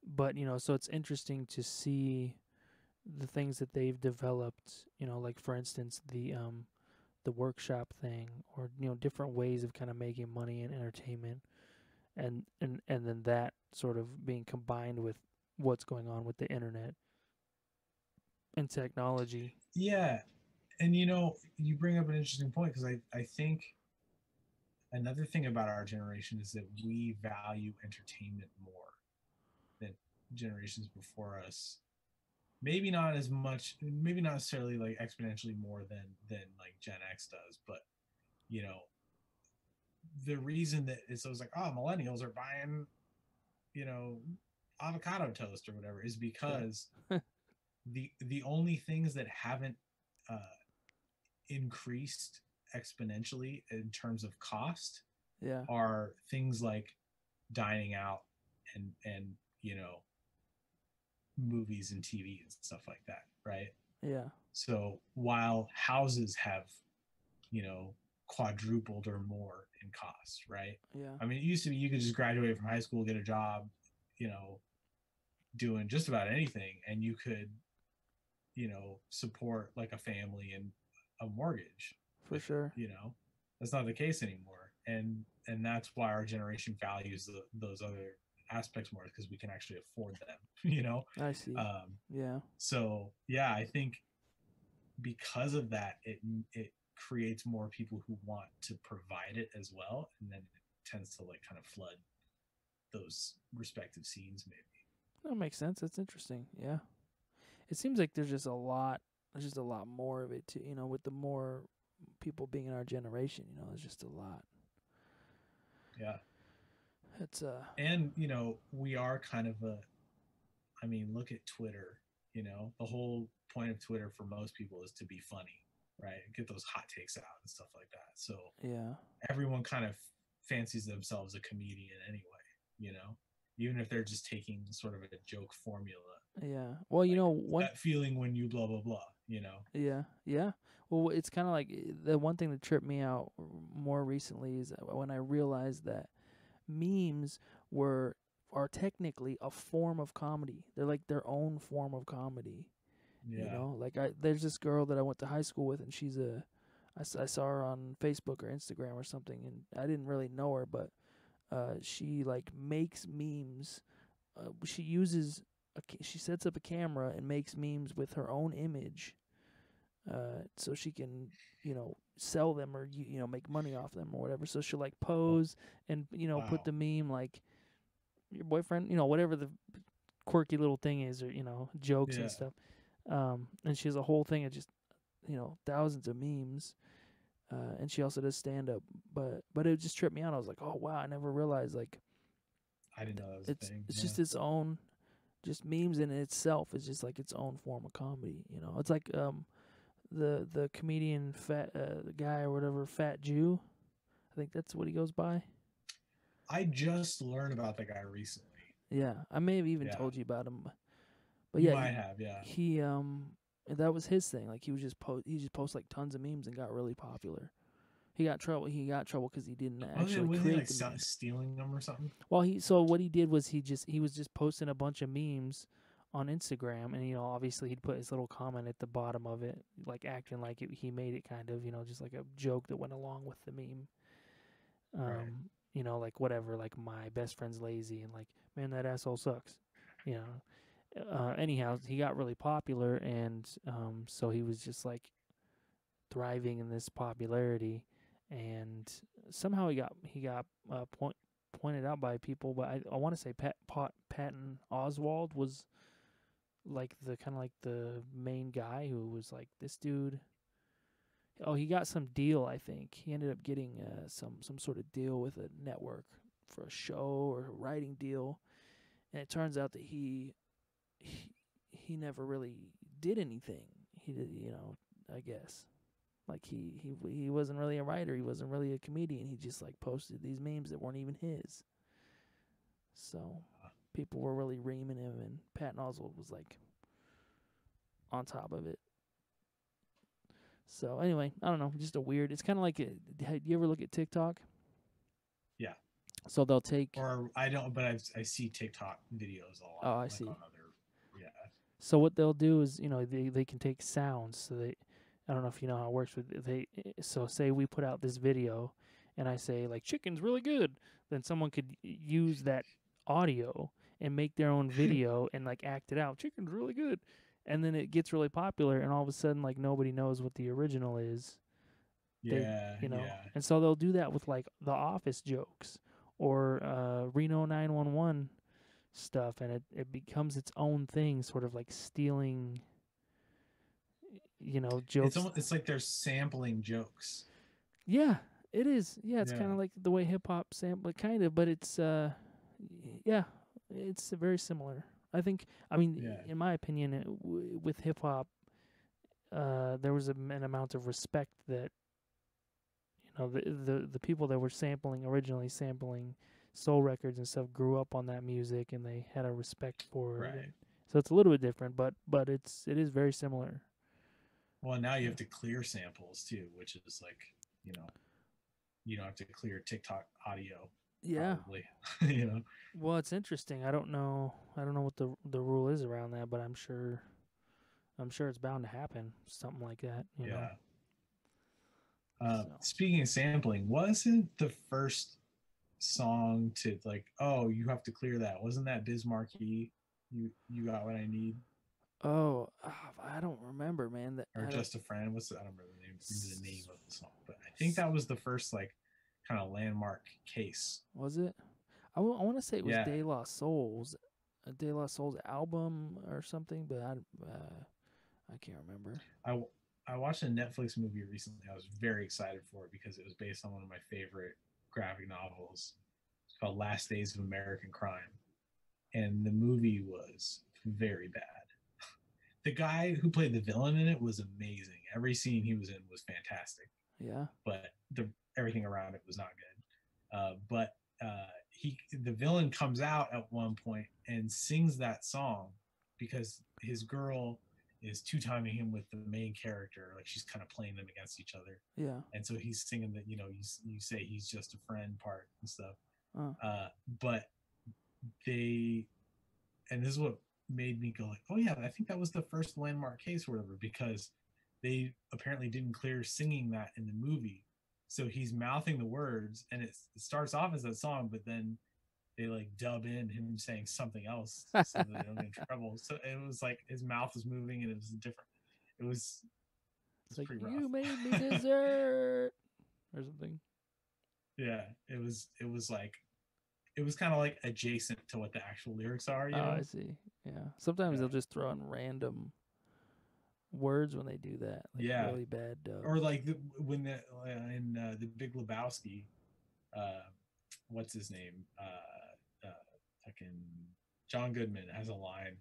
but you know so it's interesting to see the things that they've developed you know like for instance the um the workshop thing or you know different ways of kind of making money in entertainment and and and then that sort of being combined with what's going on with the internet and technology Yeah, and you know, you bring up an interesting point because I I think another thing about our generation is that we value entertainment more than generations before us. Maybe not as much, maybe not necessarily like exponentially more than than like Gen X does, but you know, the reason that it's always like, oh, millennials are buying, you know, avocado toast or whatever is because <laughs> the the only things that haven't uh, increased exponentially in terms of cost yeah. are things like dining out and and you know movies and TV and stuff like that, right? yeah So while houses have, you know, quadrupled or more in cost, right? yeah I mean, it used to be you could just graduate from high school, get a job, you know, doing just about anything, and you could, you know, support like a family and a mortgage. for sure You know, that's not the case anymore, and and that's why our generation values the, those other aspects more because we can actually afford them. <laughs> You know, i see. Um, yeah. so yeah, I think because of that, it it creates more people who want to provide it as well, and then it tends to like kind of flood those respective scenes. Maybe. That makes sense that's interesting yeah. It seems like there's just a lot there's just a lot more of it too you know with the more people being in our generation you know there's just a lot. Yeah, it's uh and you know we are kind of a. I mean, look at Twitter. You know, the whole point of Twitter for most people is to be funny, right? Get those hot takes out and stuff like that. So yeah everyone kind of fancies themselves a comedian anyway. You know, even if they're just taking sort of a joke formula yeah well you Like, know one that feeling when you blah blah blah you know Yeah, yeah. Well, it's kind of like eh, the one thing that tripped me out more recently is that when I realized that memes were are technically a form of comedy. They're like their own form of comedy. yeah You know, like I there's this girl that I went to high school with, and she's a I, I saw her on Facebook or Instagram or something, and I didn't really know her, but uh, she like makes memes. Uh, she uses a, she sets up a camera and makes memes with her own image, uh, so she can you know sell them or you, you know make money off them or whatever. So she'll like pose and you know put the meme like your boyfriend, you know whatever the quirky little thing is or you know jokes Yeah. and stuff. Um, and she has a whole thing of just you know thousands of memes. Uh, and she also does stand up, but but it just tripped me out. I was like, oh wow, I never realized like I didn't know that was it's a thing. it's yeah. just its own just memes in itself is just like its own form of comedy you know it's like um the the comedian fat uh, the guy or whatever fat jew i think that's what he goes by I just learned about that guy recently. yeah i may have even Yeah. told you about him but yeah might he, have, yeah. he um that was his thing like he was just post he just post like tons of memes and got really popular he got trouble he got trouble because he didn't Wasn't, actually it, wasn't he create like the stealing them or something? Well, he so what he did was he just he was just posting a bunch of memes on Instagram, and you know, obviously he'd put his little comment at the bottom of it, like acting like it, he made it kind of, you know, just like a joke that went along with the meme. Um, Right. you know, like whatever, like my best friend's lazy, and like, man, that asshole sucks, you know. Uh, anyhow, he got really popular, and um, so he was just like thriving in this popularity, and somehow he got he got uh, point pointed out by people, but I, I want to say Pat, Pat Patton Oswalt was like the kind of like the main guy who was like this dude. Oh, he got some deal. I think he ended up getting uh, some some sort of deal with a network for a show or a writing deal, and it turns out that he he, he never really did anything. He did, you know, I guess. Like he he he wasn't really a writer. He wasn't really a comedian. He just like posted these memes that weren't even his. So people were really reaming him, and Pat Oswalt was like on top of it. So anyway, I don't know, just a weird. It's kind of like, uh, a, do you ever look at TikTok? Yeah. So they'll take. Or I don't, but I I see TikTok videos a lot. Oh, I like see. On other, yeah. So what they'll do is, you know, they they can take sounds. So they, I don't know if you know how it works with they. So say we put out this video, and I say like chicken's really good, then someone could use that audio and make their own <laughs> video and like act it out. Chicken's really good, and then it gets really popular, and all of a sudden like nobody knows what the original is. They- Yeah. you know Yeah. and so they'll do that with like the office jokes or uh reno 911 stuff and it, it becomes its own thing sort of like stealing you know jokes It's almost, it's like they're sampling jokes. yeah it is yeah it's kind of like the way hip-hop sample kind of but it's uh yeah it's very similar i think i mean Yeah. in my opinion it, w- with hip-hop uh there was a, an amount of respect that you know the, the the people that were sampling originally sampling soul records and stuff grew up on that music and they had a respect for it Right. and so it's a little bit different but but it's it is very similar Well, now you have to clear samples too, which is like, you know, you don't have to clear TikTok audio. Yeah Probably, <laughs> you know. Well, it's interesting. I don't know. I don't know what the the rule is around that, but I'm sure. I'm sure it's bound to happen. Something like that. You yeah. Know? Uh, So. Speaking of sampling, wasn't the first song to like, oh, you have to clear that? Wasn't that Biz Markie? You you got what I need, Oh, ah, I don't remember, man. That or just a friend? What's the, I don't remember the name, remember the name of the song, but I think that was the first like kind of landmark case. was it? I, w- I want to say it was Yeah. De La Soul's, a De La Soul's album or something, but I uh, I can't remember. I w- I watched a Netflix movie recently. I was very excited for it because it was based on one of my favorite graphic novels. It's called Last Days of American Crime, and the movie was very bad. <laughs> The guy who played the villain in it was amazing. Every scene he was in was fantastic, Yeah. but the everything around it was not good. Uh, but uh, he, the villain, comes out at one point and sings that song because his girl is two timing him with the main character, like she's kind of playing them against each other, Yeah. and so he's singing that you know you you say he's just a friend part and stuff. Uh. Uh, but they, and this is what made me go like, oh yeah, I think that was the first landmark case or whatever because they apparently didn't clear singing that in the movie. So he's mouthing the words, and it starts off as that song, but then they like dub in him saying something else so that they don't get in <laughs> trouble. So it was like his mouth was moving and it was different. It was it's like you made me <laughs> dessert or something. Yeah, it was it was like it was kind of like adjacent to what the actual lyrics are. You oh, know? I see. Yeah. Sometimes Yeah. they'll just throw in random words when they do that. Like Yeah. Really bad dub. or like the, when the uh, in uh, the Big Lebowski, uh, what's his name? Uh, uh, fucking John Goodman has a line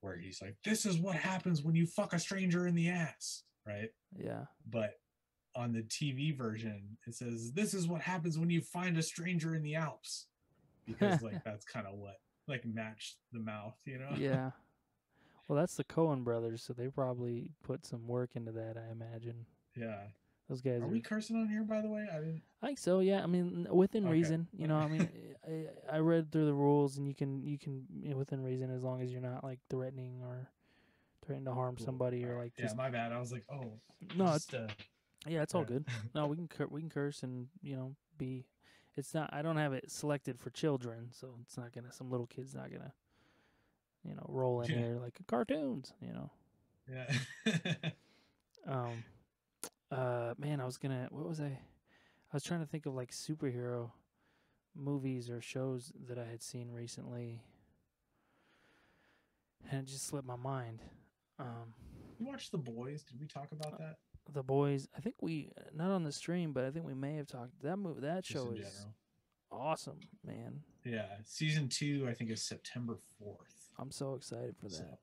where he's like, "This is what happens when you fuck a stranger in the ass," right? yeah. But on the TV version, it says, "This is what happens when you find a stranger in the Alps," because like <laughs> that's kind of what like matched the mouth, you know? Yeah. Well, that's the Coen brothers, so they probably put some work into that. I imagine yeah. those guys Are are. we cursing on here, by the way? I didn't. I think so. Yeah. I mean, within Okay. reason. You know. I mean, I, <laughs> eh, eh, I read through the rules, and you can you can you know, within reason as long as you're not like threatening or threatening to harm somebody or like Yeah, just my bad. I was like, oh, no. It's, just, uh, yeah, it's all yeah. good. <laughs> No, we can cur- we can curse and you know be. It's not. I don't have it selected for children, so it's not gonna. Some little kid's not gonna, you know, roll in Yeah. here like cartoons. You know. Yeah. <laughs> Um. Uh. Man, I was gonna. What was I? I was trying to think of like superhero movies or shows that I had seen recently, and it just slipped my mind. Um. you watched The Boys? Did we talk about that? The boys. I think we not on the stream, but I think we may have talked. That movie. That Just show is general. awesome, man. Yeah, season two I think is September fourth. I'm so excited for that. So,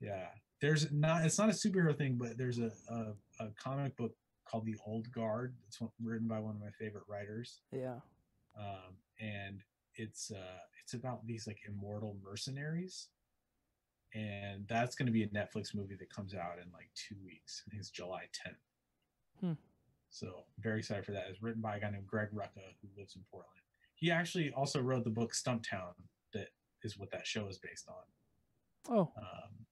yeah, there's not. It's not a superhero thing, but there's a a, a comic book called The Old Guard. It's one, written by one of my favorite writers, Yeah. um, and it's uh it's about these like immortal mercenaries. And that's going to be a Netflix movie that comes out in like two weeks. I think it's July 10th. Hmm. So very excited for that. It's written by a guy named Greg Rucka who lives in Portland. He actually also wrote the book Stumptown, that is what that show is based on. Oh, Um,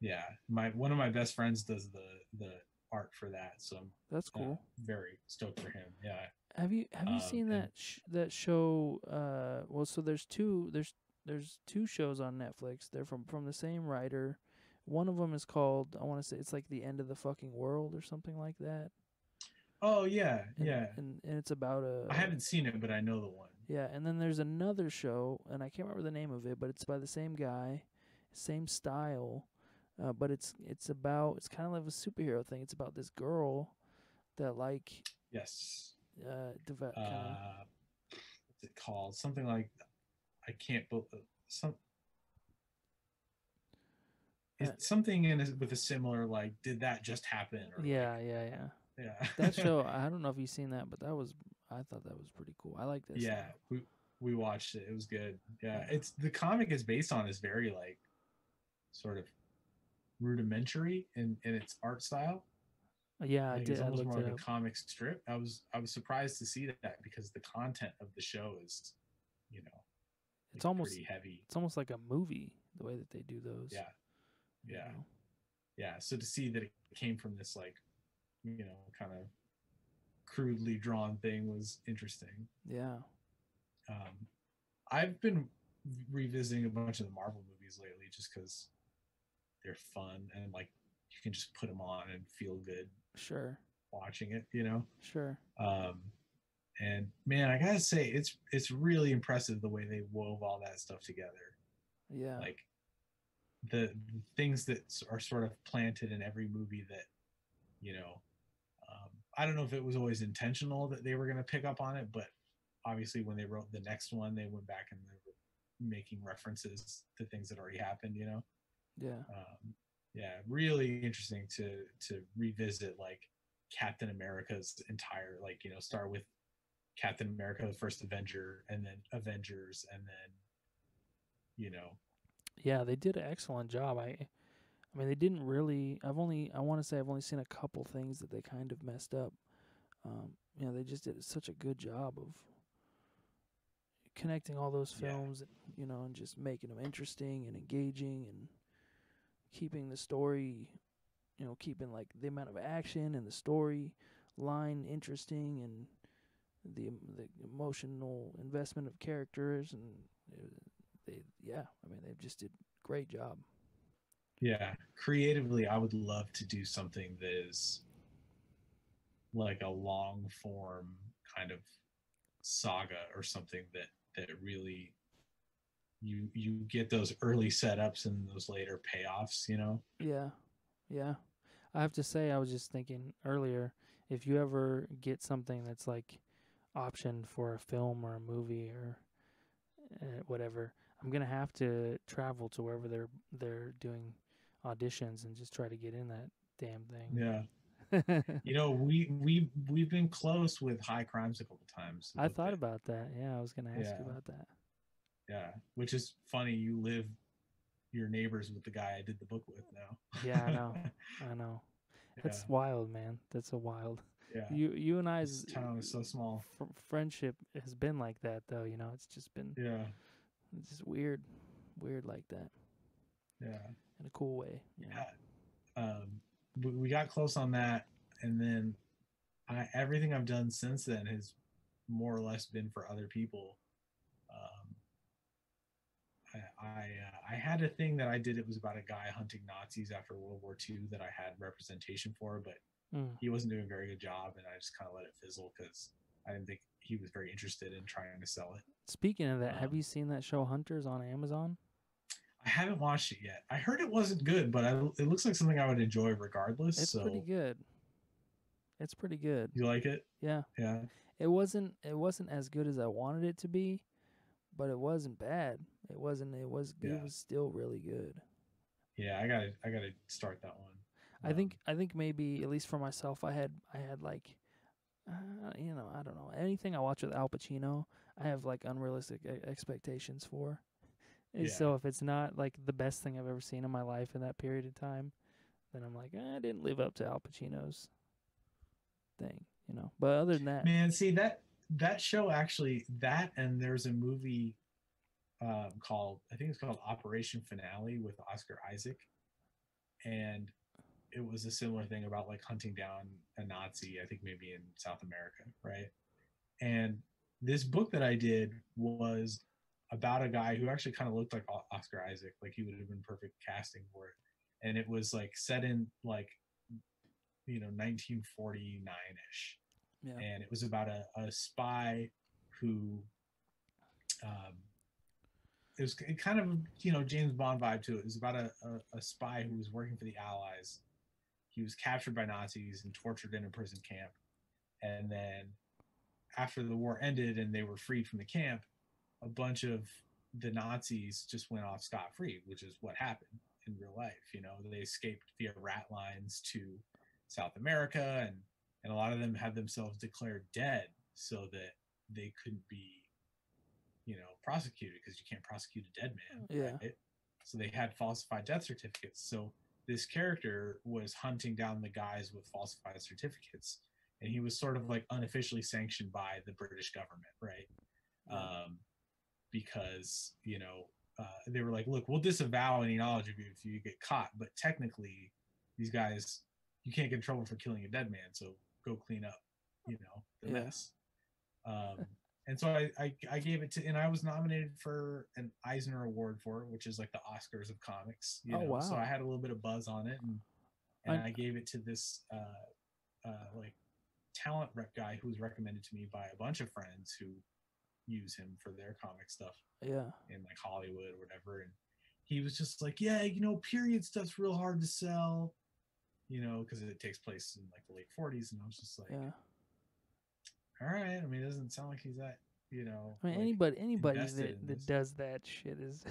yeah, my one of my best friends does the the art for that, so I'm that's uh, cool. very stoked for him. Yeah, Have you have you um, seen that sh- that show? Uh, well, so there's two there's there's two shows on Netflix. They're from from the same writer. One of them is called I want to say it's like the end of the fucking world or something like that. Oh yeah, And, yeah. and, and it's about a I haven't seen it, but I know the one. Yeah, and then there's another show, and I can't remember the name of it, but it's by the same guy, same style, uh, but it's it's about it's kind of like a superhero thing. It's about this girl that like Yes. uh, deve- Uh, what's it called? Something like I can't. bel- Some. Uh, It's something in a, with a similar like. Did that just happen? Or yeah, like- yeah, yeah. yeah. That show, <laughs> I don't know if you've seen that, but that was I thought that was pretty cool. I like this. yeah, we we watched it. It was good. Yeah, it's the comic is based on is very like, sort of, rudimentary in in its art style. yeah, I Like, did. it's almost more like up. a comic strip. I was I was surprised to see that because the content of the show is, you know, It's almost pretty heavy. it's almost like a movie the way that they do those. Yeah, you yeah. know? yeah. So to see that it came from this like, you know, kind of crudely drawn thing was interesting. yeah, Um, I've been revisiting a bunch of the Marvel movies lately just because they're fun and like you can just put them on and feel good sure, watching it. You know. sure. um and man i gotta say it's it's really impressive the way they wove all that stuff together Yeah, like the, the things that are sort of planted in every movie that you know um, i don't know if it was always intentional that they were going to pick up on it but obviously when they wrote the next one they went back and they were making references to things that already happened you know yeah, um, yeah really interesting to to revisit like captain america's entire like you know start with captain america the first avenger and then avengers and then you know yeah. They did an excellent job. I, I mean, they didn't really. I've only. I want to say I've only seen a couple things that they kind of messed up. Um, you know, they just did such a good job of connecting all those films, and, you know, and just making them interesting and engaging and keeping the story, you know, keeping like the amount of action and the story line interesting and the the emotional investment of characters and they yeah I mean they just did great job. Yeah, creatively, I would love to do something that is like a long form kind of saga or something that that really you you get those early setups and those later payoffs, you know. Yeah, yeah. I have to say, I was just thinking earlier, if you ever get something that's like optioned for a film or a movie or uh, whatever, I'm gonna have to travel to wherever they're they're doing auditions and just try to get in that damn thing. Yeah. <laughs> you know, we we we've been close with high crimes a couple times. I thought about that. Yeah, I was gonna ask Yeah. you about that. Yeah, which is funny. You live your neighbors with the guy I did the book with now. Yeah, I know. <laughs> I know. That's yeah, wild, man. That's a wild. yeah. You you and This I's town is so small. fr- friendship has been like that though. You know, it's just been Yeah, it's just weird, weird like that yeah. In a cool way. yeah. Um, we, got close on that, and then I everything I've done since then has more or less been for other people. Um, I I, uh, I had a thing that I did. It was about a guy hunting Nazis after World War II that I had representation for, but Mm. he wasn't doing a very good job, and I just kind of let it fizzle because I didn't think he was very interested in trying to sell it. Speaking of that, have Um, you seen that show Hunters on Amazon? I haven't watched it yet. I heard it wasn't good, but I, it looks like something I would enjoy regardless. It's so pretty good. It's pretty good. you like it? Yeah. Yeah. It wasn't it wasn't as good as I wanted it to be, but it wasn't bad. It wasn't it was Yeah. it was still really good. Yeah, I gotta I gotta start that one. I Um, think I think maybe at least for myself I had I had like uh, you know, I don't know. Anything I watch with Al Pacino, I have like unrealistic expectations for. Yeah. So if it's not like the best thing I've ever seen in my life in that period of time, then I'm like, eh, I didn't live up to Al Pacino's thing, you know. But other than that, man, see that that show actually that and there's a movie um, called I think it's called Operation Finale with Oscar Isaac, and it was a similar thing about like hunting down a Nazi. I think maybe in South America, right? And this book that I did was about a guy who actually kind of looked like Oscar Isaac, like he would have been perfect casting for it. And it was like set in like you know 1949 ish yeah. and it was about a, a spy who um it was it kind of you know james bond vibe to it it was about a, a, a spy who was working for the allies he was captured by nazis and tortured in a prison camp and then after the war ended and they were freed from the camp a bunch of the nazis just went off scot-free which is what happened in real life you know they escaped via rat lines to south america and and a lot of them had themselves declared dead so that they couldn't be you know prosecuted because you can't prosecute a dead man Yeah. right? so they had falsified death certificates so this character was hunting down the guys with falsified certificates and he was sort of like unofficially sanctioned by the british government right um, because you know uh, they were like, "Look, we'll disavow any knowledge of you if you get caught, but technically, these guys, you can't get in trouble for killing a dead man, so go clean up, you know, the Yeah. mess." Um, and so I, I I gave it to, and I was nominated for an Eisner Award for it, which is like the Oscars of comics. You Oh, know? So. I had a little bit of buzz on it, and and I- I gave it to this uh, uh, like talent rep guy who was recommended to me by a bunch of friends who use him for their comic stuff Yeah. in like Hollywood or whatever. And he was just like, yeah, you know, period stuff's real hard to sell, you know, because it takes place in like the late 40s. And I was just like, Yeah. all right. I mean, it doesn't sound like he's that, you know, I mean, like- anybody anybody that, that does that shit <laughs> is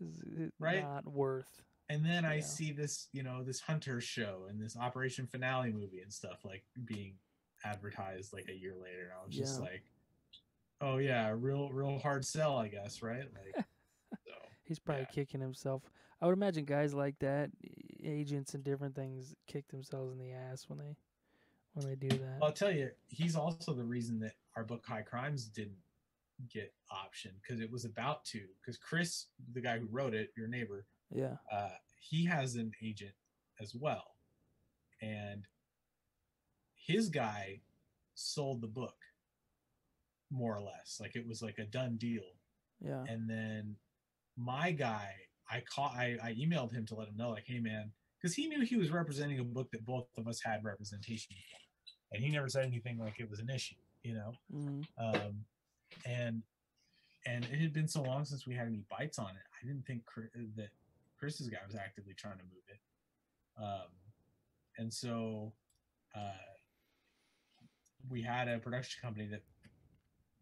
is Right? not worth. and then I Yeah. see this, you know, this Hunter show and this Operation Finale movie and stuff like being advertised like a year later. And I was just Yeah. like, oh yeah, real, real hard sell, I guess, right? Like, <laughs> so He's probably Yeah. kicking himself. I would imagine guys like that, agents and different things, kick themselves in the ass when they when they do that. I'll tell you, he's also the reason that our book High Crimes didn't get option because it was about to. Because Chris, the guy who wrote it, your neighbor, yeah. uh, he has an agent as well, and his guy sold the book more or less. Like it was like a done deal. Yeah. And then my guy, I caught, I, I emailed him to let him know, like, hey man, because he knew he was representing a book that both of us had representation for. And he never said anything like it was an issue, you know? Mhm. um, and and it had been so long since we had any bites on it. I didn't think Chris, that Chris's guy was actively trying to move it. Um, and so uh, we had a production company that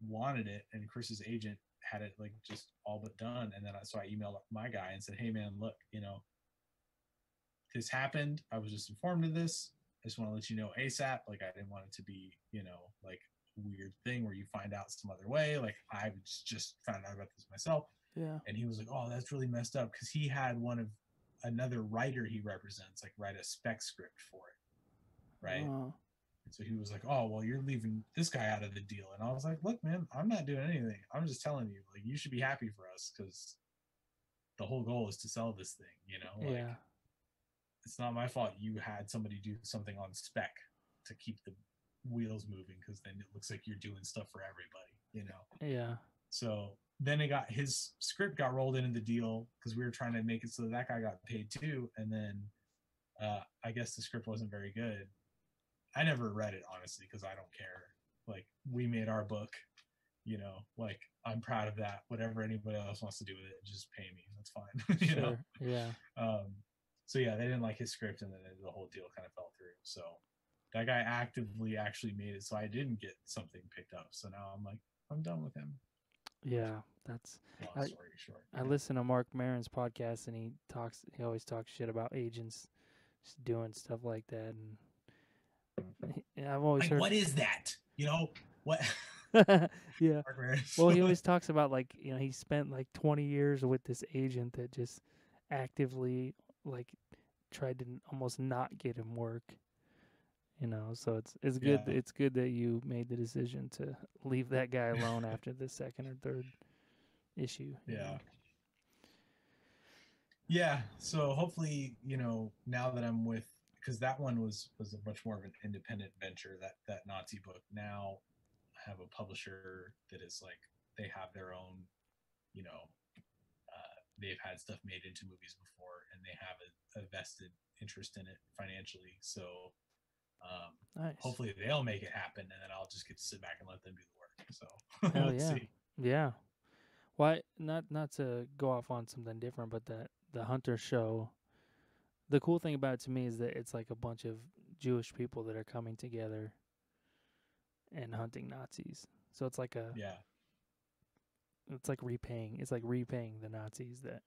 wanted it, and Chris's agent had it like just all but done. And then I, so I emailed my guy and said, "Hey man, look, you know, this happened. I was just informed of this. I just want to let you know ASAP. Like I didn't want it to be, you know, like weird thing where you find out some other way. Like I just just found out about this myself, Yeah. and he was like, "Oh, that's really messed up," because he had one of another writer he represents like write a spec script for it, right? Uh, And so he was like, "Oh, well, you're leaving this guy out of the deal," and I was like, "Look, man, I'm not doing anything. I'm just telling you, like, you should be happy for us because the whole goal is to sell this thing. You know, like, yeah. it's not my fault you had somebody do something on spec to keep the wheels moving because then it looks like you're doing stuff for everybody. You know." Yeah. So then it got his script got rolled into the deal because we were trying to make it so that guy got paid too. And then uh, I guess the script wasn't very good. I never read it honestly because I don't care. Like we made our book, you know. Like I'm proud of that. Whatever anybody else wants to do with it, just pay me. That's fine. <laughs> you know. Yeah. Um, so yeah, they didn't like his script, and then the whole deal kind of fell through. So that guy actively actually made it, so I didn't get something picked up. So now I'm like, I'm done with him. Yeah. That's Long I- story short. I listen to Mark Maron's podcast and he talks he always talks shit about agents doing stuff like that and he- I've always Like, heard what is that? You know what? <laughs> yeah. <laughs> Well, he always <laughs> talks about like you know he spent like 20 years with this agent that just actively like tried to almost not get him work. You know, so it's it's good. Yeah. It's good that you made the decision to leave that guy alone after the second or third issue. Yeah. know. Yeah. So hopefully, you know, now that I'm with, because that one was was a much more of an independent venture. That that Nazi book. Now I have a publisher that is like they have their own, you know, uh, they've had stuff made into movies before, and they have a, a vested interest in it financially. So um, Nice. hopefully they'll make it happen, and then I'll just get to sit back and let them do the work. So <laughs> we'll yeah. see. Yeah. Why not not to go off on something different, but that the Hunter show the cool thing about it to me is that it's like a bunch of Jewish people that are coming together and hunting Nazis. So it's like a Yeah. it's like repaying it's like repaying the Nazis that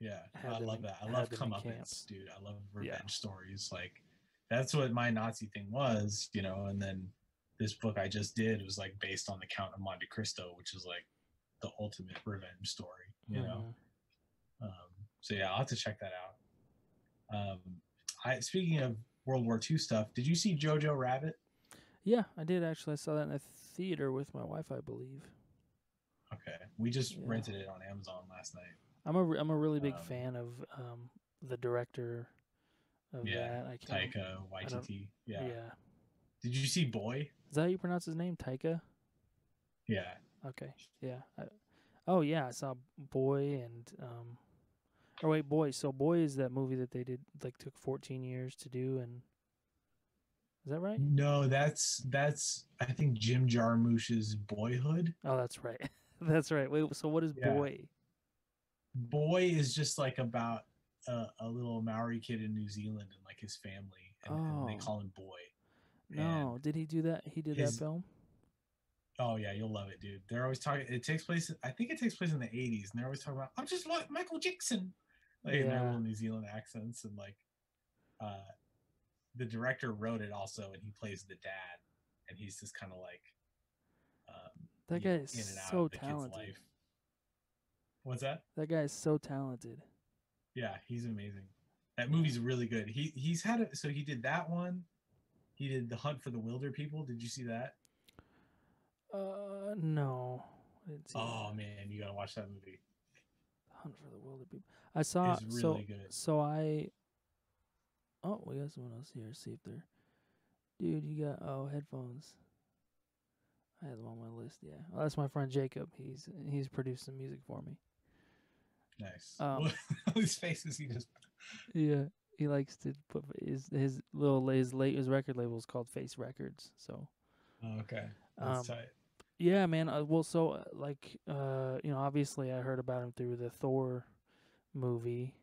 Yeah, I love in- that. I love comeuppance, dude. I love Yeah. revenge stories. Like that's what my Nazi thing was, you know. And then this book I just did was like based on the Count of Monte Cristo, which is like the ultimate revenge story, you know. Mhm. Um, so yeah, I'll have to check that out. Um, I speaking of World War II stuff, did you see Jojo Rabbit? Yeah, I did actually. I saw that in a theater with my wife, I believe. Okay, we just Yeah. rented it on Amazon last night. I'm a I'm a really big Um, fan of um the director of Yeah, that. I can't Taika Waititi. Yeah. yeah. Did you see Boy? Is that how you pronounce his name? Taika? Yeah. Okay. Yeah. I, oh yeah, I saw Boy and um or wait, Boy. So Boy is that movie that they did like took 14 years to do and Is that right? No, that's that's I think Jim Jarmusch's Boyhood. Oh, that's right. <laughs> that's right. Wait, so what is Yeah. Boy? Boy is just like about a, a little Maori kid in New Zealand and like his family, and, and they Oh. call him Boy. No, did he do that? He did his- that film? Oh yeah, you'll love it, dude. They're always talking. It takes place. I think it takes place in the '80s, and they're always talking about. I'm just like Michael Jackson, like in their little New Zealand accents, and like, uh, the director wrote it also, and he plays the dad, and he's just kind of like, um, That guy is in and out so of the kid's talented. life. What's that? That guy is so talented. Yeah, he's amazing. That movie's really good. He he's had a, so he did that one. He did the Hunt for the Wilder People. Did you see that? Uh, no. I didn't see Oh that. man, you gotta watch that movie. Hunt for the Wilderpeople. I saw. It's so good. so I. Oh, we got someone else here. See if they're. Dude, you got oh headphones. I had them on my list. Yeah, well, that's my friend Jacob. He's he's produced some music for me. Nice. <laughs> Um, these faces he just. Yeah, he likes to put his his little his late his record label is called Face Records. So Oh, okay. That's Um, tight. Yeah, man. Uh, well, so uh, like uh, you know, obviously I heard about him through the Thor movie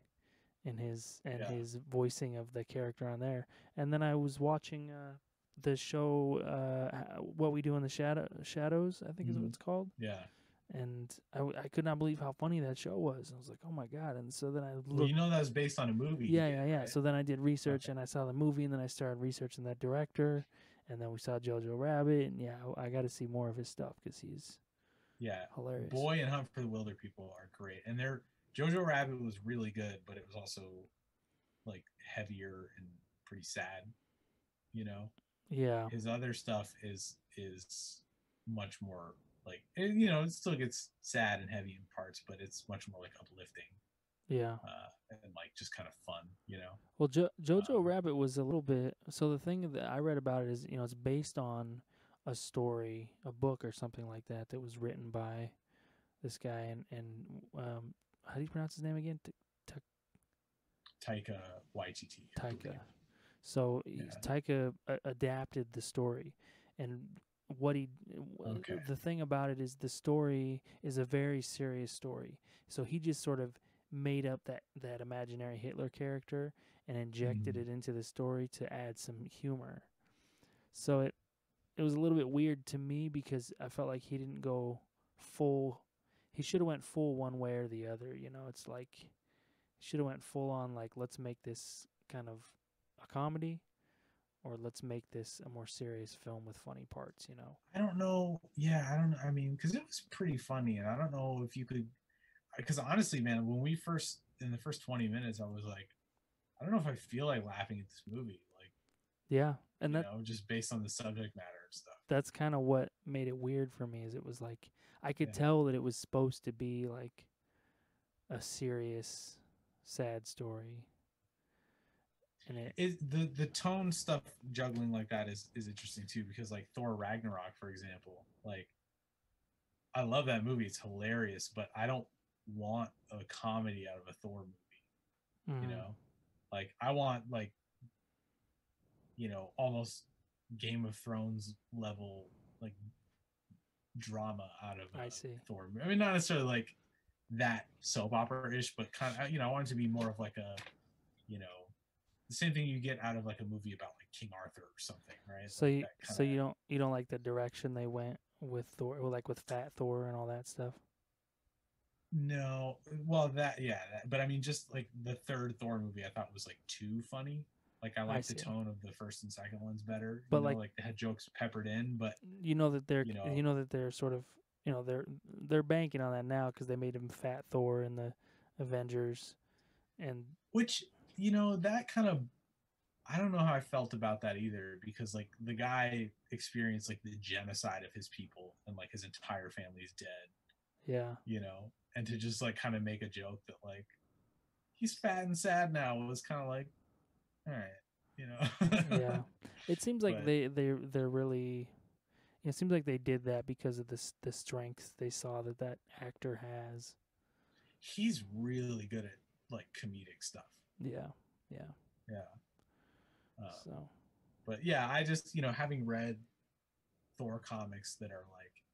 and his and Yeah. his voicing of the character on there, and then I was watching uh the show uh what we do in the shadow shadows I think is what Mhm. it's called Yeah. and I, w- I could not believe how funny that show was. I was like, oh my god! And so then I looked. Well, you know that was based on a movie. yeah, yeah, yeah. right? So then I did research Okay. and I saw the movie, and then I started researching that director, and then we saw Jojo Rabbit, and yeah, I got to see more of his stuff because he's yeah. hilarious. Boy and Hunt for the Wilderpeople are great, and they're Jojo Rabbit was really good, but it was also like heavier and pretty sad. You know, Yeah, his other stuff is is much more like eh, you know it still gets sad and heavy in parts, but it's much more like uplifting yeah. uh, and like just kind of fun. You know. Well, jo- Jojo Um, Rabbit was a little bit. So the thing that I read about it is, you know, it's based on a story, a book or something like that that was written by this guy, and and um, how do you pronounce his name again? T- Taika Waititi. I Taika. So Yeah. Taika a- adapted the story, and what he Okay. the thing about it is the story is a very serious story. So he just sort of made up that that imaginary Hitler character and injected Mhm. it into the story to add some humor. So it it was a little bit weird to me because I felt like he didn't go full. He should have went full one way or the other. You know, it's like should have went full on like let's make this kind of a comedy or let's make this a more serious film with funny parts you know I don't know. Yeah, I don't. I mean, because it was pretty funny, and I don't know if you could. Because honestly, man, when we first in the first twenty minutes, I was like, I don't know if I feel like laughing at this movie, like yeah and that know, just based on the subject matter and stuff. that's kind of what made it weird for me is it was like i could Yeah. tell that it was supposed to be like a serious sad story and it It the the tone stuff juggling like that is is interesting too because like Thor Ragnarok, for example, like I love that movie. It's hilarious, but I don't want a comedy out of a Thor movie. mhm, you know like i want like you know almost game of thrones level like drama out of I a see. thor movie. i mean not necessarily like that soap opera-ish but kind of you know i want it to be more of like a you know the same thing you get out of like a movie about like king arthur or something right so Like you so you don't you don't like the direction they went with thor or like with fat thor and all that stuff no well that yeah that, but i mean just like the third thor movie i thought was like too funny. Like i like the see. tone of the first and second ones better But, you know, like- like they had jokes peppered in but you know that they're you know, you know- that they're sort of you know they're they're banking on that now because they made him fat Thor in the Avengers, and which you know that kind of i don't know how i felt about that either because like the guy experienced like the genocide of his people and like his entire family's dead. Yeah, you know and to just like kind of make a joke that like he's fat and sad now was kind of like all right you know yeah. It seems like But- they they they're really. It seems like they did that because of the s- the strength they saw that that actor has. he's really good at like comedic stuff Yeah, yeah. yeah uh, so but yeah i just you know having read thor comics that are like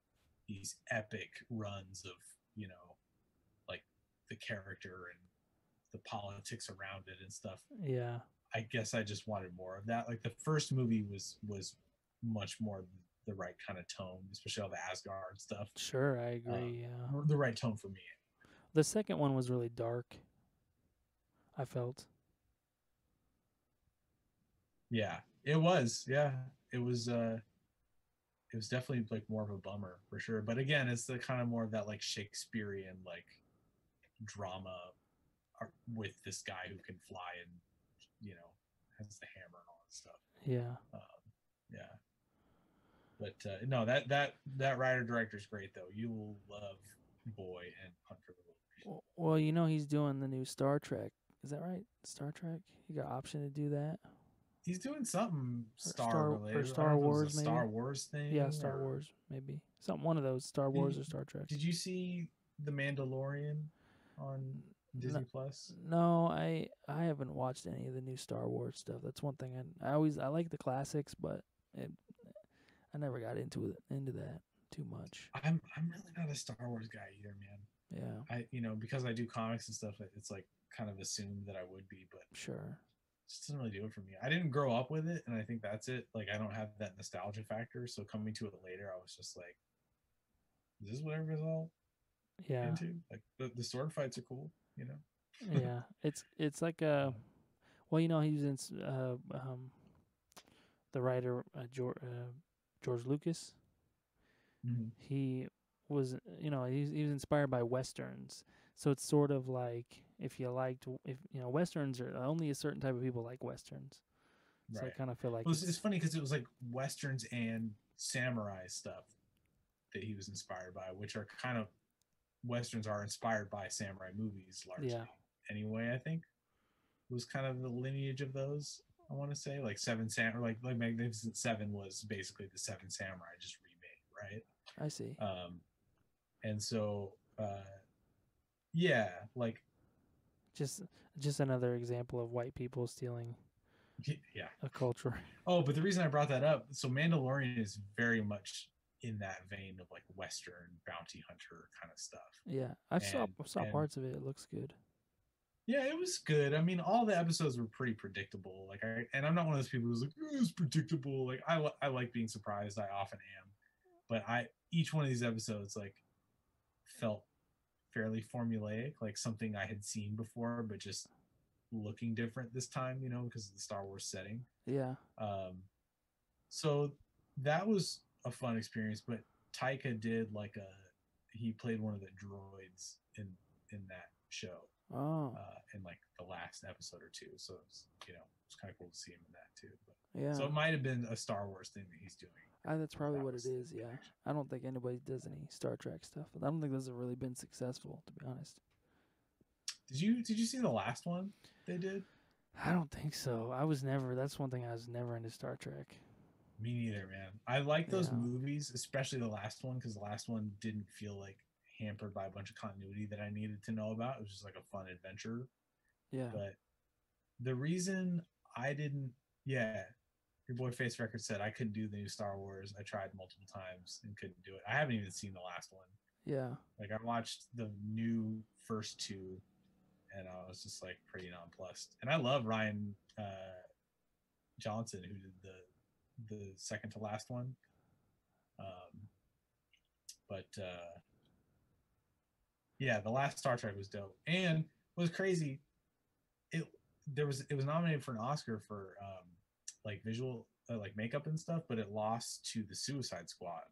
these epic runs of you know the character and the politics around it and stuff yeah, i guess i just wanted more of that like the first movie was was much more the right kind of tone especially all the asgard stuff sure, I agree. yeah, the right tone for me the second one was really dark. I felt. yeah it was yeah it was uh it was definitely like more of a bummer for sure but again it's the kind of more of that like shakespearean like drama with this guy who can fly and you know has the hammer and all that stuff Yeah, yeah but uh, no that that that writer director is great though you will love boy and hunt for the Wilder Well, you know he's doing the new Star Trek. Is that right? Star Trek. He got option to do that. he's doing something Star, Star- related. I Star don't know if it was Wars, a Star? Wars thing. Yeah, Star or- Wars maybe some one of those Star Wars you- or Star Trek. Did you see the Mandalorian on Disney Plus? No, I I haven't watched any of the new Star Wars stuff. That's one thing I I always I like the classics, but it, I never got into it into that too much. I'm I'm really not a Star Wars guy either, man. Yeah, I you know because I do comics and stuff, it's like kind of assumed that I would be, but sure. it just doesn't really do it for me. I didn't grow up with it, and I think that's it. Like I don't have that nostalgia factor, so coming to it later, I was just like, "Is this what everybody's all Yeah, into?" Like the, the sword fights are cool, you know. yeah. It's it's like uh, well, you know, he was in uh um, the writer uh, George uh, George Lucas. Mhm. he was you know he, he was inspired by westerns so it's sort of like if you liked if you know westerns are only a certain type of people like westerns so i kind of feel like Well, it's, it's, it's funny because it was like westerns and samurai stuff that he was inspired by, which are kind of westerns are inspired by samurai movies largely. Yeah. Anyway, I think was kind of the lineage of those. I want to say like Seven Sam or like like Magnificent Seven was basically the Seven Samurai just remade, right? i see Um, and so uh, yeah, like just just another example of white people stealing <laughs> yeah. a culture Oh, but the reason I brought that up, so Mandalorian is very much in that vein of like Western bounty hunter kind of stuff. yeah i saw saw and- parts of it it looks good Yeah, it was good. I mean, all the episodes were pretty predictable. Like I, and I'm not one of those people who's like, "Oh, it's predictable. Like I, I like being surprised. I often am, but I each one of these episodes like felt fairly formulaic, like something I had seen before, but just looking different this time. You know, because of the Star Wars setting. yeah Um, so that was a fun experience. But Taika did like a he played one of the droids in in that show oh uh, in like the last episode or two. So it's you know it's kind of cool to see him in that too. But, yeah So it might have been a Star Wars thing that he's doing. I, that's probably that what it is yeah i don't think anybody does any star trek stuff i don't think those have really been successful to be honest Did you did you see the last one they did? I don't think so. I was never. That's one thing I was never into Star Trek. Me neither, man. I like those Yeah. movies, especially the last one, because the last one didn't feel like hampered by a bunch of continuity that I needed to know about. It was just like a fun adventure. Yeah. But the reason I didn't, yeah, your boy Face Record said I couldn't do the new Star Wars. I tried multiple times and couldn't do it. I haven't even seen the last one. Yeah. Like I watched the new first two, and I was just like pretty nonplussed. And I love Rian uh, Johnson, who did the the second to last one. Um, but uh, yeah, the last Star Trek was dope, and what was crazy. It there was it was nominated for an Oscar for um, like visual uh, like makeup and stuff, but it lost to the Suicide Squad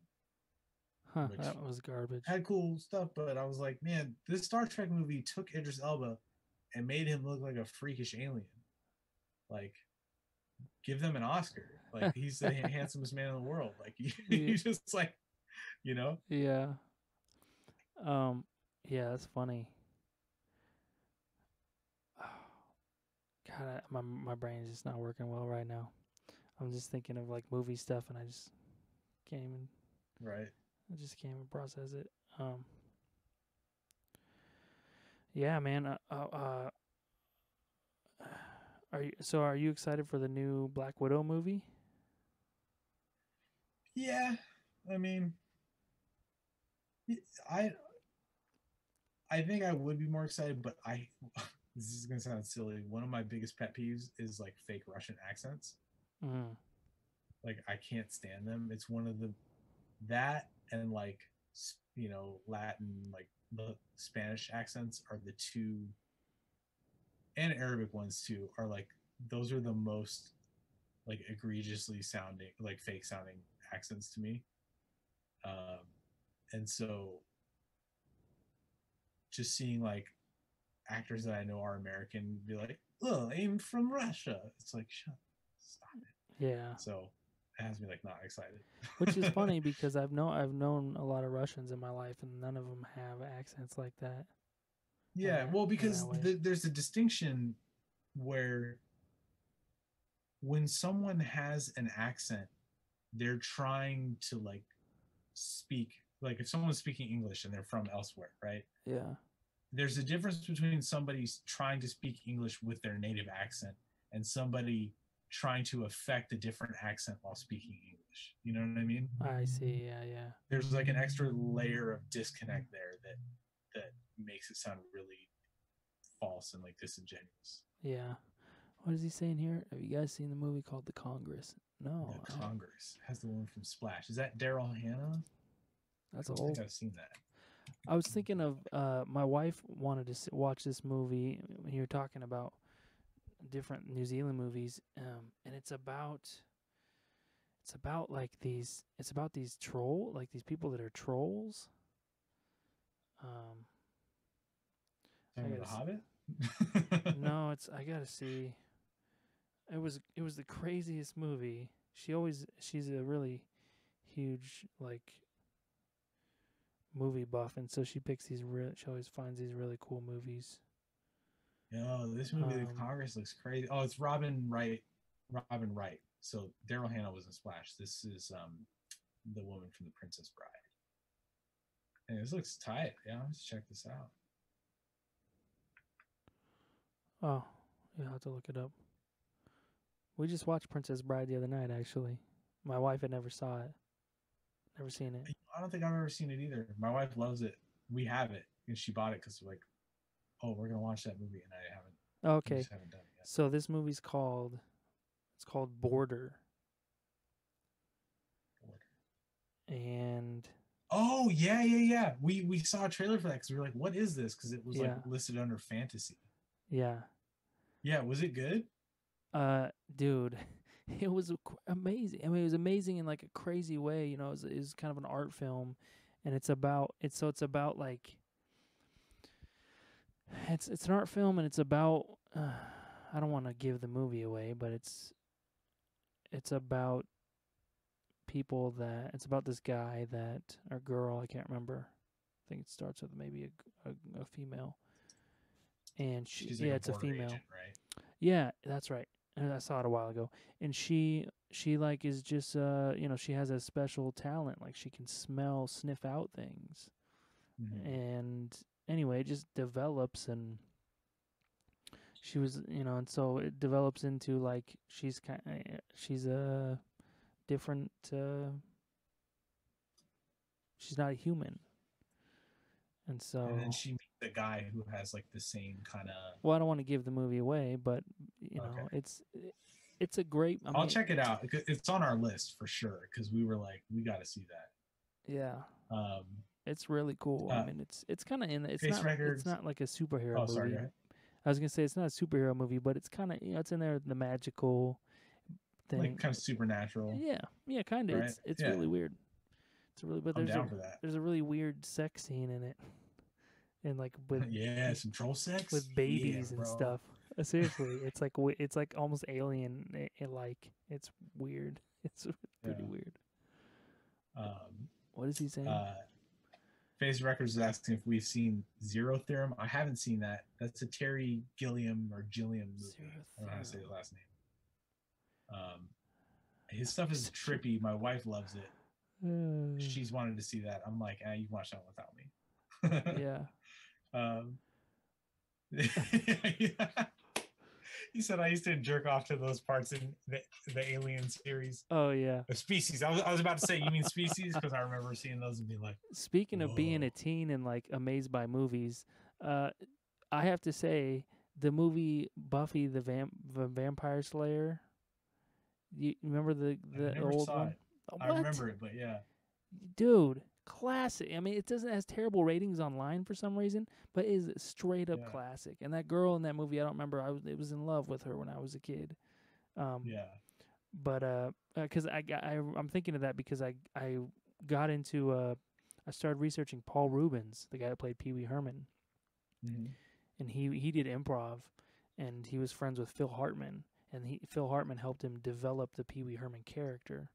Huh. Which- that was garbage. had cool stuff, but I was like, man, this Star Trek movie took Idris Elba and made him look like a freakish alien. Like, give them an Oscar. Like, <laughs> he's the handsomest man in the world. Like, <laughs> Yeah. he's just like, you know, Yeah. Um. Yeah, that's funny. <sighs> God, I, my my brain is just not working well right now. I'm just thinking of like movie stuff, and I just can't even. right? I just can't even process it. Um. Yeah, man. Uh, uh, uh, <sighs> are you so? Are you excited for the new Black Widow movie? Yeah, I mean, I I think I would be more excited, but I, <laughs> this is gonna sound silly. One of my biggest pet peeves is like fake Russian accents. Mm. like I can't stand them. It's one of the that and like you know Latin like the Spanish accents are the two and Arabic ones too are like those are the most like egregiously sounding like fake sounding accents to me. Um and so just seeing like actors that I know are American be like, "Oh, I'm from Russia." It's like, shut, stop it. Yeah. So it has me like not excited. Which is funny <laughs> because I've known I've known a lot of Russians in my life, and none of them have accents like that. Yeah, that- well, because the, there's a distinction where when someone has an accent, they're trying to like speak like if someone's speaking English and they're from elsewhere, right? Yeah. There's a difference between somebody trying to speak English with their native accent and somebody trying to affect a different accent while speaking English. You know what I mean? I see. Yeah, yeah. There's like an extra layer of disconnect there that that makes it sound really false and like disingenuous. Yeah. What is he saying here? Have you guys seen the movie called The Congress? No. the Congress has the one from Splash. Is that Daryl Hannah? that's I don't old. think I've seen that. I was thinking of uh, my wife wanted to watch this movie. when You were talking about different New Zealand movies, um, and it's about it's about like these it's about these troll like these people that are trolls. Um, I the gotta Hobbit? no, <laughs> it's I gotta see. It was it was the craziest movie. She always she's a really huge like movie buff, and so she picks these real. She always finds these really cool movies. Yo, this movie, The Um, Congress, looks crazy. Oh, it's Robin Wright. Robin Wright. So Daryl Hannah was in Splash. This is um the woman from The Princess Bride. And this looks tight. Yeah, let's check this out. Oh, yeah, I'll have to look it up. We just watched Princess Bride the other night. Actually, my wife had never saw it. Never seen it. I don't think I've ever seen it either. My wife loves it. We have it, and she bought it because like, oh, we're gonna watch that movie, and I haven't. Okay, haven't done it yet. so this movie's called it's called Border, and Oh yeah, yeah, yeah. We we saw a trailer for that because we were like, what is this? Because it was Yeah. like listed under fantasy. yeah, Yeah, was it good? Uh, dude, <laughs> it was amazing. I mean, it was amazing in like a crazy way. You know, it was, it kind of an art film, and it's about it's so it's about like <sighs> it's it's an art film, and it's about uh, <sighs> I don't want to give the movie away, but it's it's about people that it's about this guy that or girl I can't remember. I think it starts with maybe a g- a, a female, and she She's yeah, like it's a female. agent, right? Yeah, that's right. And I saw it a while ago. And she she like is just uh you know, she has a special talent. Like she can smell, sniff out things. Mhm. And anyway, it just develops and she was, you know, and so it develops into like she's kind she's a different uh she's not a human. And so And she a guy who has like the same kind of. well, I don't want to give the movie away, but you know, Okay. it's it's a great I I'll mean, check it out. It's on our list for sure because we were like, we got to see that. Yeah, Um, it's really cool. I Uh, mean, it's it's kind of in it's not Records- it's not like a superhero oh, movie. sorry. I was gonna say it's not a superhero movie, but it's kind of you know it's in there the magical thing. Like kind of supernatural. yeah, yeah, kind of. right? It's it's Yeah. really weird. It's really but there's a there's a really weird sex scene in it, and like <laughs> with yeah, some troll sex with Yeah, babies and stuff. Uh, Seriously, <laughs> it's like it's like almost alien eh, eh, like. It's weird. <laughs> It's pretty Yeah. weird. Um, What is he saying? uh, Face Records is asking if we've seen Zero Theorem. I haven't seen that. That's a Terry Gilliam or Gilliam movie. Zero I don't know how to say the last name. Um, his stuff is trippy. My wife loves it. She's wanted to see that. I'm like, ah, you can watch that without me. yeah. Um, <laughs> he said I used to jerk off to those parts in the, the Alien series. Oh yeah. Species. I was, I was about to say, you mean Species? Because I remember seeing those and being like, Speaking of being a teen and like amazed by movies, uh, I have to say the movie Buffy the Vamp the Vampire Slayer. You remember the I the old one? it. I what? remember it, but yeah. dude, classic. I mean, it doesn't has terrible ratings online for some reason, but it is straight up Yeah. classic. And that girl in that movie, I don't remember. I was it was in love with her when I was a kid. Um, Yeah. but uh, because I, got- I I'm thinking of that because I I got into uh I started researching Paul Reubens, the guy that played Pee Wee Herman, Mhm. and he he did improv, and he was friends with Phil Hartman, and he Phil Hartman helped him develop the Pee Wee Herman character.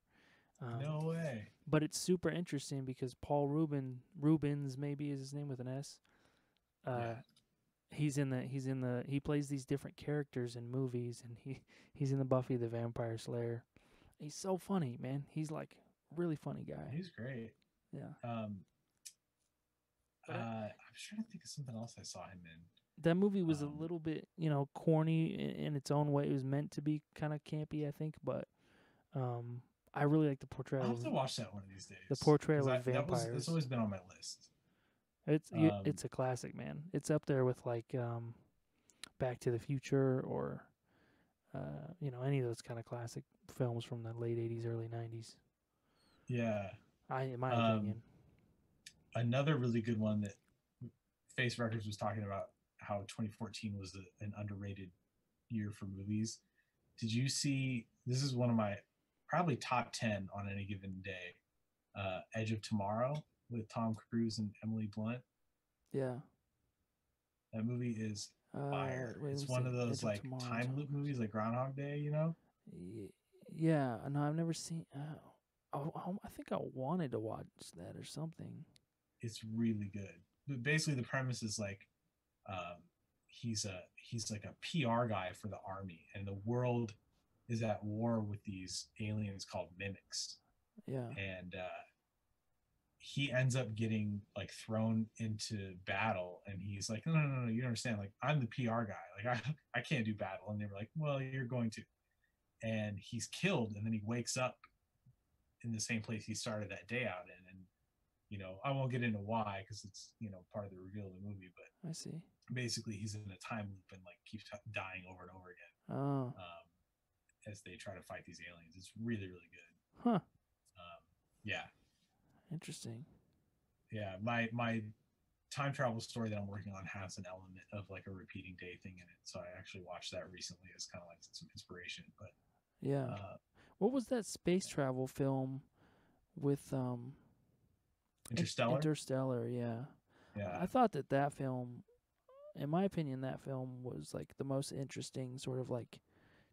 Um, No way. but it's super interesting because Paul Rubin Reubens maybe is his name with an S. Uh, Yeah. he's in the he's in the he plays these different characters in movies and he he's in the Buffy the Vampire Slayer. He's so funny, man. He's like really funny guy. He's great. Yeah. Um, uh, I- I'm trying to think of something else I saw him in. That movie was Um, a little bit, you know, corny in, in its own way. It was meant to be kind of campy, I think, but um I really like the portrayal of have to watch that one of these days. the portrayal of I- that was- vampires. it's always been on my list. It's Um, it's a classic, man. It's up there with like um, Back to the Future or uh, you know any of those kind of classic films from the late '80s, early '90s. Yeah. I, in my Um, opinion, Another really good one that Face Records was talking about how 2014 was a, an underrated year for movies. Did you see? This is one of my probably top 10 on any given day. Uh, Edge of Tomorrow with Tom Cruise and Emily Blunt. yeah. That movie is Uh, fire. wait, it's one of Edge those like Tomorrow, time loop movies, like Groundhog Day. You know, Yeah, no, I've never seen. Uh, oh, oh, I think I wanted to watch that or something. it's really good. But basically, the premise is like, um, he's a he's like a PR guy for the army, and the world is at war with these aliens called mimics, Yeah, and uh, he ends up getting like thrown into battle, and he's like, no, no, no, no, you don't understand. Like, I'm the PR guy. Like, I <laughs> I can't do battle, and they were like, well, you're going to, and he's killed, and then he wakes up in the same place he started that day out in, and you know, I won't get into why because it's you know part of the reveal of the movie, but I see. basically he's in a time loop and like keeps t- dying over and over again Oh, um, as they try to fight these aliens. It's really really good. huh. Um, yeah, Interesting. yeah. My my time travel story that I'm working on has an element of like a repeating day thing in it, so I actually watched that recently as kind of like some inspiration. But Yeah. uh, what was that space travel film with um Interstellar, Interstellar, yeah. yeah, I thought that that film, in my opinion, that film was like the most interesting sort of like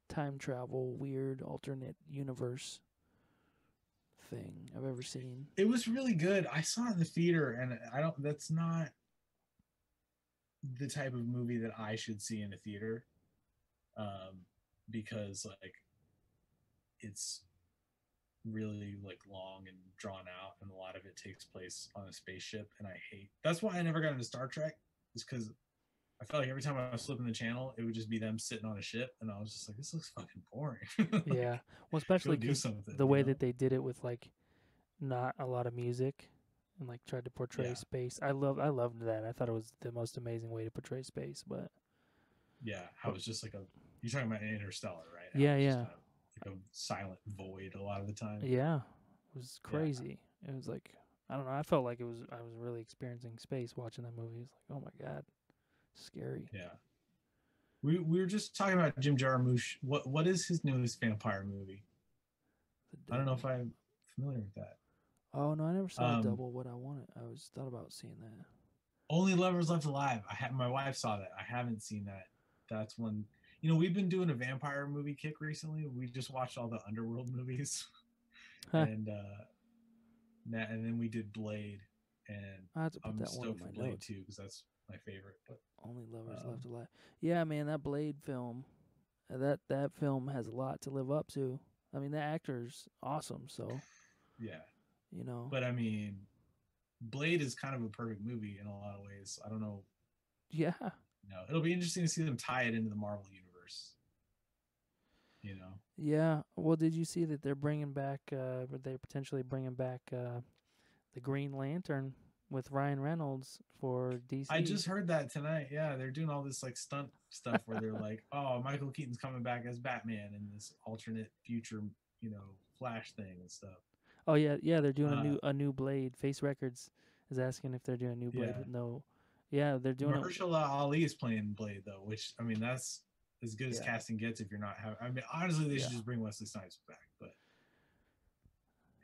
time travel, weird alternate universe thing I've ever seen. it was really good. I saw it in the theater, and I don't. That's not the type of movie that I should see in a theater, um, because like it's really like long and drawn out, and a lot of it takes place on a spaceship, and I hate. That's why I never got into Star Trek, is because I felt like every time I was flipping the channel, it would just be them sitting on a ship, and I was just like, this looks fucking boring. <laughs> Yeah. Well, especially do something. the way know? that they did it with like not a lot of music and like tried to portray Yeah. space. I love I loved that. I thought it was the most amazing way to portray space, but Yeah, I was just like a. You're talking about Interstellar, right? Yeah, yeah. kind of like a silent void a lot of the time. yeah, it was Yeah. crazy. It was like I don't know. I felt like it was I was really experiencing space watching that movie. It's like, oh my god, scary. Yeah. We we were just talking about Jim Jarmusch. What what is his newest vampire movie? I don't know if I'm familiar with that. Oh no, I never saw Um, Double. What I wanted, I was thought about seeing that. Only Lovers Left Alive. I had my wife saw that. I haven't seen that. That's one. You know, we've been doing a vampire movie kick recently. We just watched all the Underworld <laughs> movies, Huh. and uh, that, and then we did Blade, and I have to put I'm that one in stoked for my Blade notes. too because that's my favorite. But Only lovers Um, left alive. Yeah, man, that Blade film, uh, that that film has a lot to live up to. I mean, the actor's awesome, so <laughs> yeah, you know. but I mean, Blade is kind of a perfect movie in a lot of ways. I don't know yeah, you know, it'll be interesting to see them tie it into the Marvel universe. You know, yeah. Well, did you see that they're bringing back? uh They're potentially bringing back uh the Green Lantern with Ryan Reynolds for DC. I just heard that tonight. Yeah, they're doing all this like stunt stuff where they're like, <laughs> "Oh, Michael Keaton's coming back as Batman in this alternate future, you know, Flash thing and stuff." Oh yeah, yeah. They're doing a uh, new a new Blade. Face Records is asking if they're doing a new Blade Yeah. with no. Yeah, they're doing. Mahershala Ali is playing Blade though, which I mean, that's as good as Yeah. casting gets. If you're not having, I mean, honestly, they should Yeah. just bring Wesley Snipes back. But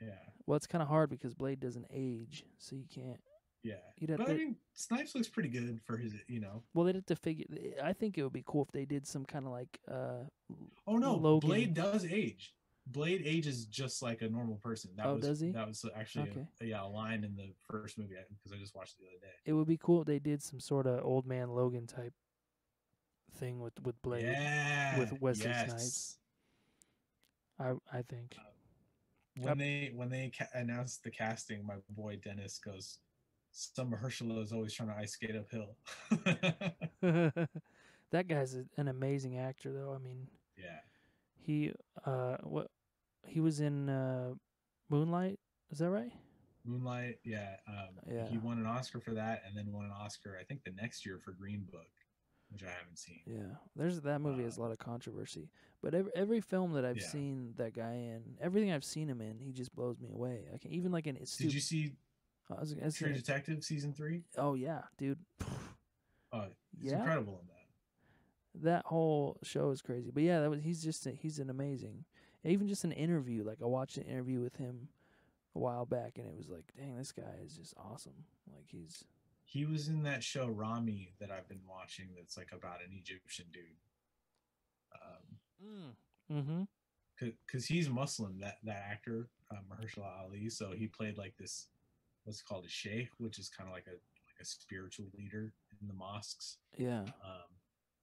yeah, Well, it's kind of hard because Blade doesn't age, so you can't. Yeah. You'd have But to. I mean, Snipes looks pretty good for his, you know. Well, they'd have to figure. I think it would be cool if they did some kind of like. uh Oh no, Logan. Blade does age. Blade ages just like a normal person. That Oh, was does he? that was actually Okay. a, yeah a line in the first movie because I just watched it the other day. It would be cool if they did some sort of old man Logan type thing with with Blade Yeah. with Wesley yes. Snipes. I I think. When Yep. they when they ca- announced the casting, my boy Dennis goes, "Some Mahershala is always trying to ice skate uphill." <laughs> <laughs> that guy's an amazing actor, though. I mean, yeah. he uh what he was in uh Moonlight. Is that right? Moonlight, yeah. Um, Yeah. He won an Oscar for that, and then won an Oscar, I think, the next year for Green Book, which I haven't seen. Yeah, there's that movie has a lot of controversy, but every every film that I've Yeah. seen that guy in, everything I've seen him in, he just blows me away. I can even like in it's Did you see I was, I was True gonna- Detective season three? oh yeah, dude. Oh, it's yeah, incredible in that. that whole show is crazy. But yeah, that was he's just a, he's an amazing. Even just an interview, like I watched an interview with him a while back, and it was like, dang, this guy is just awesome. Like he's He was in that show Ramy that I've been watching. That's like about an Egyptian dude. Um, mm-hmm. because he's Muslim, that that actor uh, Mahershala Ali. So he played like this, what's called a sheikh, which is kind of like a like a spiritual leader in the mosques. yeah, Um,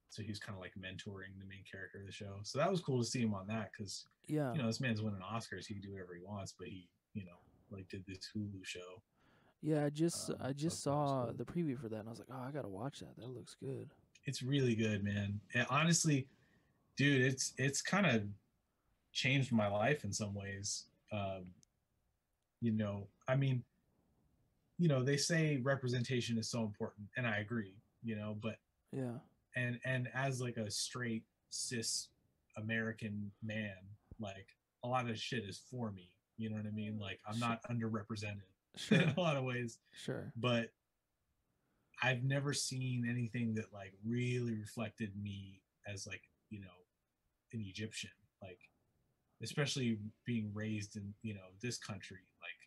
so he's kind of like mentoring the main character of the show. So that was cool to see him on that because yeah, you know this man's winning Oscars. He can do whatever he wants, but he you know like did this Hulu show. yeah. I just um, I just saw cool. the preview for that, and I was like, oh, I gotta watch that. That looks good. It's really good, man. And honestly, dude, it's it's kind of changed my life in some ways. Um, you know, I mean, you know, they say representation is so important, and I agree. You know, but Yeah, and and as like a straight cis American man, like a lot of shit is for me. You know what I mean? Like I'm not underrepresented <laughs> sure, in a lot of ways sure. but I've never seen anything that like really reflected me as like you know an Egyptian like especially being raised in you know this country like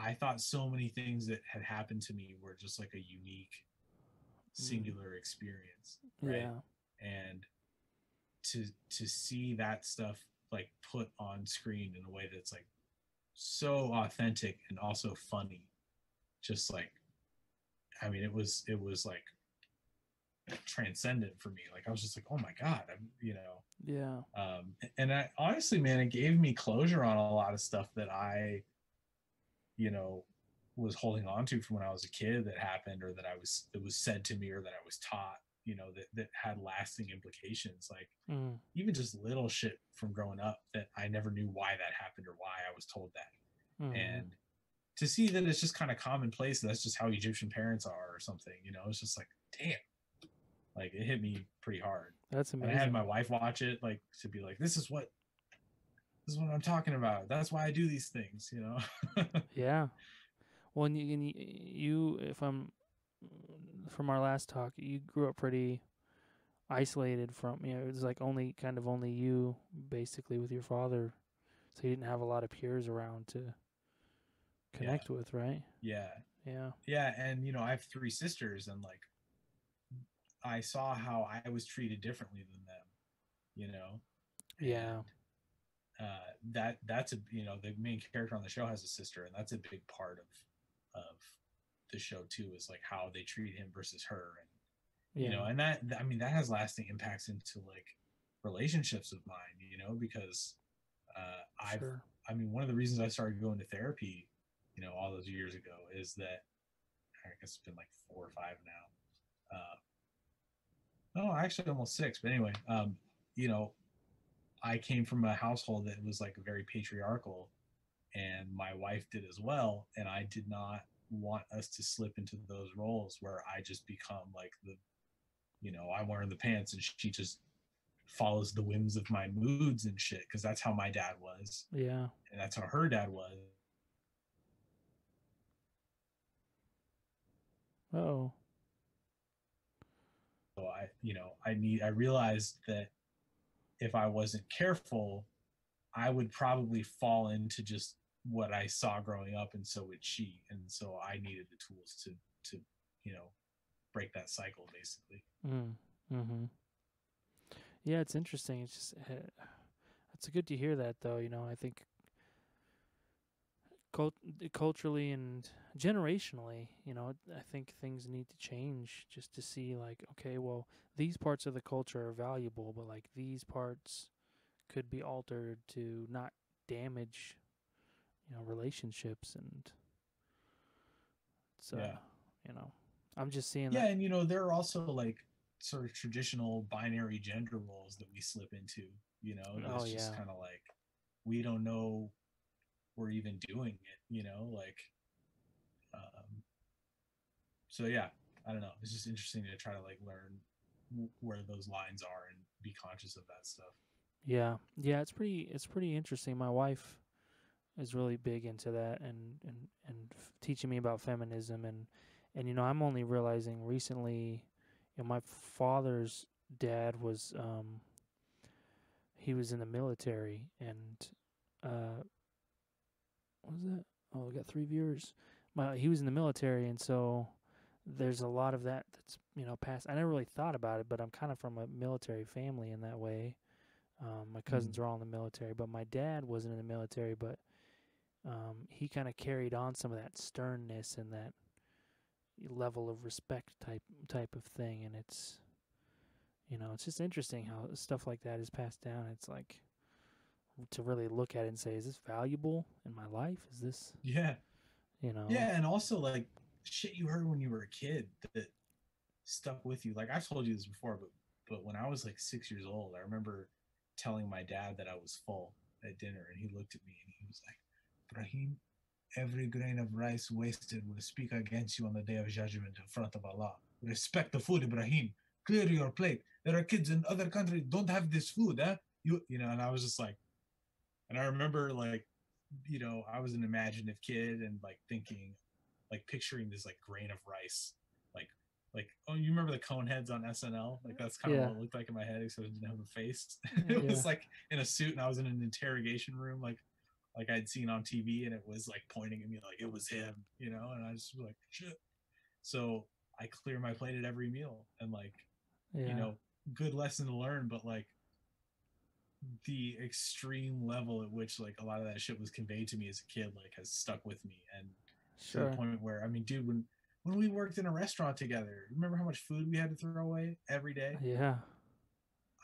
I thought so many things that had happened to me were just like a unique singular experience right? Yeah, and to to see that stuff like put on screen in a way that's like so authentic and also funny just like i mean it was it was like transcendent for me. Like i was just like oh my god i'm you know? Yeah, um and i honestly man it gave me closure on a lot of stuff that i you know was holding on to from when i was a kid that happened or that i was that was said to me or that i was taught you know that that had lasting implications. Like mm, even just little shit from growing up that i never knew why that happened or why i was told that. Mhm. and to see that it's just kind of commonplace that's just how egyptian parents are or something you know it's just like damn. Like it hit me pretty hard. That's and amazing. I had my wife watch it, like to be like, "This is what, this is what I'm talking about. That's why I do these things," you know. <laughs> Yeah. Well, and you, and you, if I'm from our last talk, you grew up pretty isolated from you know it was like only kind of only you basically with your father, so you didn't have a lot of peers around to connect with, right? yeah, Yeah. yeah, and you know, I have three sisters, and like, I saw how I was treated differently than them, you know. Yeah. And, uh, that that's a you know the main character on the show has a sister, and that's a big part of of the show too. Is like how they treat him versus her, and Yeah. you know and that i mean that has lasting impacts into like relationships of mine you know because uh i've sure. i mean one of the reasons i started going to therapy you know all those years ago is that i guess it's been like four or five now uh no actually almost six but anyway um you know i came from a household that was like very patriarchal and my wife did as well and i did not want us to slip into those roles where i just become like the you know i'm wearing the pants and she just follows the whims of my moods and shit because that's how my dad was Yeah. and that's how her dad was Oh. so i you know i need i realized that if i wasn't careful i would probably fall into just what i saw growing up and so would she and so i needed the tools to to you know break that cycle basically Mm. Mm-hmm. Yeah, it's interesting. It's just it's good to hear that though. You know, I think cult- culturally and generationally, you know, I think things need to change just to see like, okay, well, these parts of the culture are valuable, but like these parts could be altered to not damage, you know, relationships and so Yeah. you know, I'm just seeing yeah that. and you know there are also like sort of traditional binary gender roles that we slip into you know Oh, it's just yeah. kind of like we don't know we're even doing it you know like um so yeah i don't know it's just interesting to try to like learn where those lines are and be conscious of that stuff Yeah, yeah, it's pretty it's pretty interesting. My wife is really big into that and and and f- teaching me about feminism and and you know I'm only realizing recently, you know, my father's dad was um he was in the military and uh what was that? Oh, we got three viewers. My he was in the military and so there's a lot of that that's you know passed. I never really thought about it, but I'm kind of from a military family in that way. Um, my cousins are all in the military, but my dad wasn't in the military, but um, he kind of carried on some of that sternness and that level of respect type type of thing, and it's you know it's just interesting how stuff like that is passed down. It's like to really look at it and say, is this valuable in my life? Is this yeah. you know? yeah and also like shit you heard when you were a kid that stuck with you. Like i've told you this before but but when i was like six years old i remember telling my dad that i was full at dinner and he looked at me and he was like brahim every grain of rice wasted will speak against you on the day of judgment in front of allah. Respect the food ibrahim. Clear your plate. There are kids in other countries don't have this food huh? You you know and i was just like and i remember like you know i was an imaginative kid and like thinking like picturing this like grain of rice like like oh you remember the cone heads on snl like that's kind of Yeah. what it looked like in my head except it didn't have a face. <laughs> Yeah. it was like in a suit and i was in an interrogation room like like i'd seen on tv and it was like pointing at me like it was him you know? And i just was like shit. So i clear my plate at every meal and like yeah, you know good lesson to learn but like the extreme level at which like a lot of that shit was conveyed to me as a kid like has stuck with me and to the point where i mean dude when when we worked in a restaurant together remember how much food we had to throw away every day yeah,